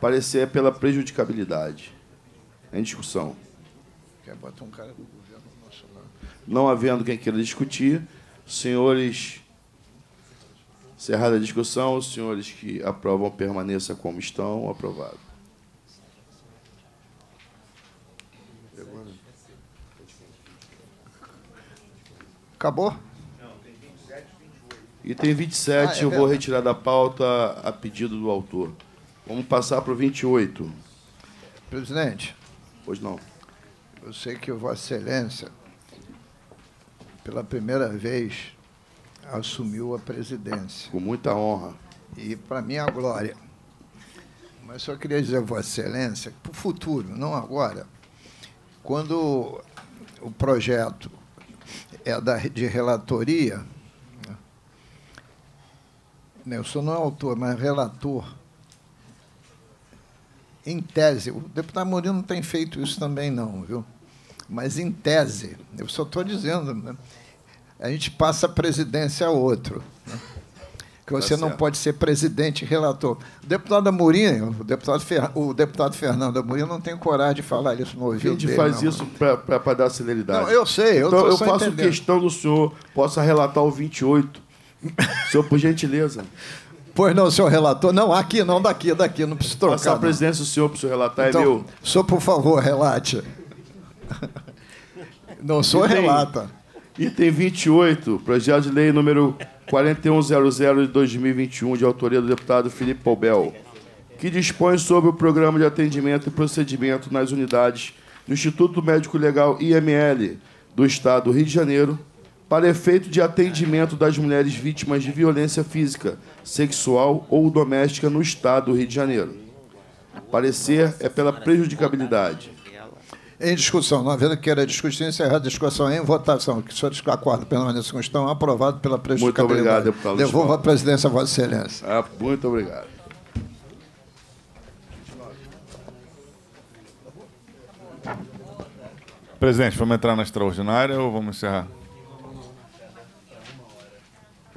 Parecer é pela prejudicabilidade. Em discussão. Quer botar um cara do governo nacional? Não havendo quem queira discutir, senhores, encerrada a discussão, os senhores que aprovam permaneça como estão, aprovado. Acabou? Item 27, Ah, é eu vou retirar da pauta a pedido do autor. Vamos passar para o 28. Presidente, Pois não. eu sei que Vossa Excelência, pela primeira vez, assumiu a presidência. Com muita honra. E para mim a glória. Mas só queria dizer a Vossa Excelência, para o futuro, não agora, quando o projeto é da, de relatoria, né, eu sou não é autor, mas relator, em tese, o deputado Murilo não tem feito isso também não, viu? Mas em tese, eu só estou dizendo, né, a gente passa a presidência a outro. né? que você não certo. pode ser presidente e relator. O deputado Amorim, o deputado, Fer, o deputado Fernando Amorim não tem coragem de falar isso no A ouvido gente dele, faz não. isso para dar celeridade. Não, eu sei, eu então, eu faço entendendo. questão do senhor possa relatar o 28. Senhor, por gentileza. Pois não, senhor relator. Não, aqui não, daqui, daqui, não precisa trocar. Passar a presidência do senhor para o senhor relatar Então, é meu. senhor, por favor, relate. Não, o senhor Item- relata. Item 28, projeto de lei número 4100 de 2021, de autoria do deputado Felipe Paubel, que dispõe sobre o programa de atendimento e procedimento nas unidades do Instituto Médico Legal IML do Estado do Rio de Janeiro, para efeito de atendimento das mulheres vítimas de violência física, sexual ou doméstica no Estado do Rio de Janeiro. Parecer é pela prejudicabilidade. Em discussão, não havendo que queira discutir, encerrar a discussão em votação. Que o senhor acorda permaneça com estão aprovado pela prejudicabilidade. obrigado, deputado Luiz Devolvo a presidência a Vossa Excelência. Ah, muito obrigado. Presidente, vamos entrar na extraordinária ou vamos encerrar?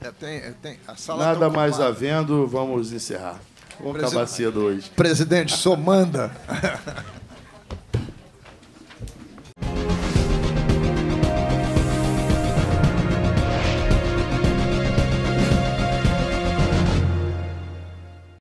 É, tem, tem, a sala Nada tá mais havendo, vamos encerrar. Vamos acabar cedo hoje. Presidente, só manda.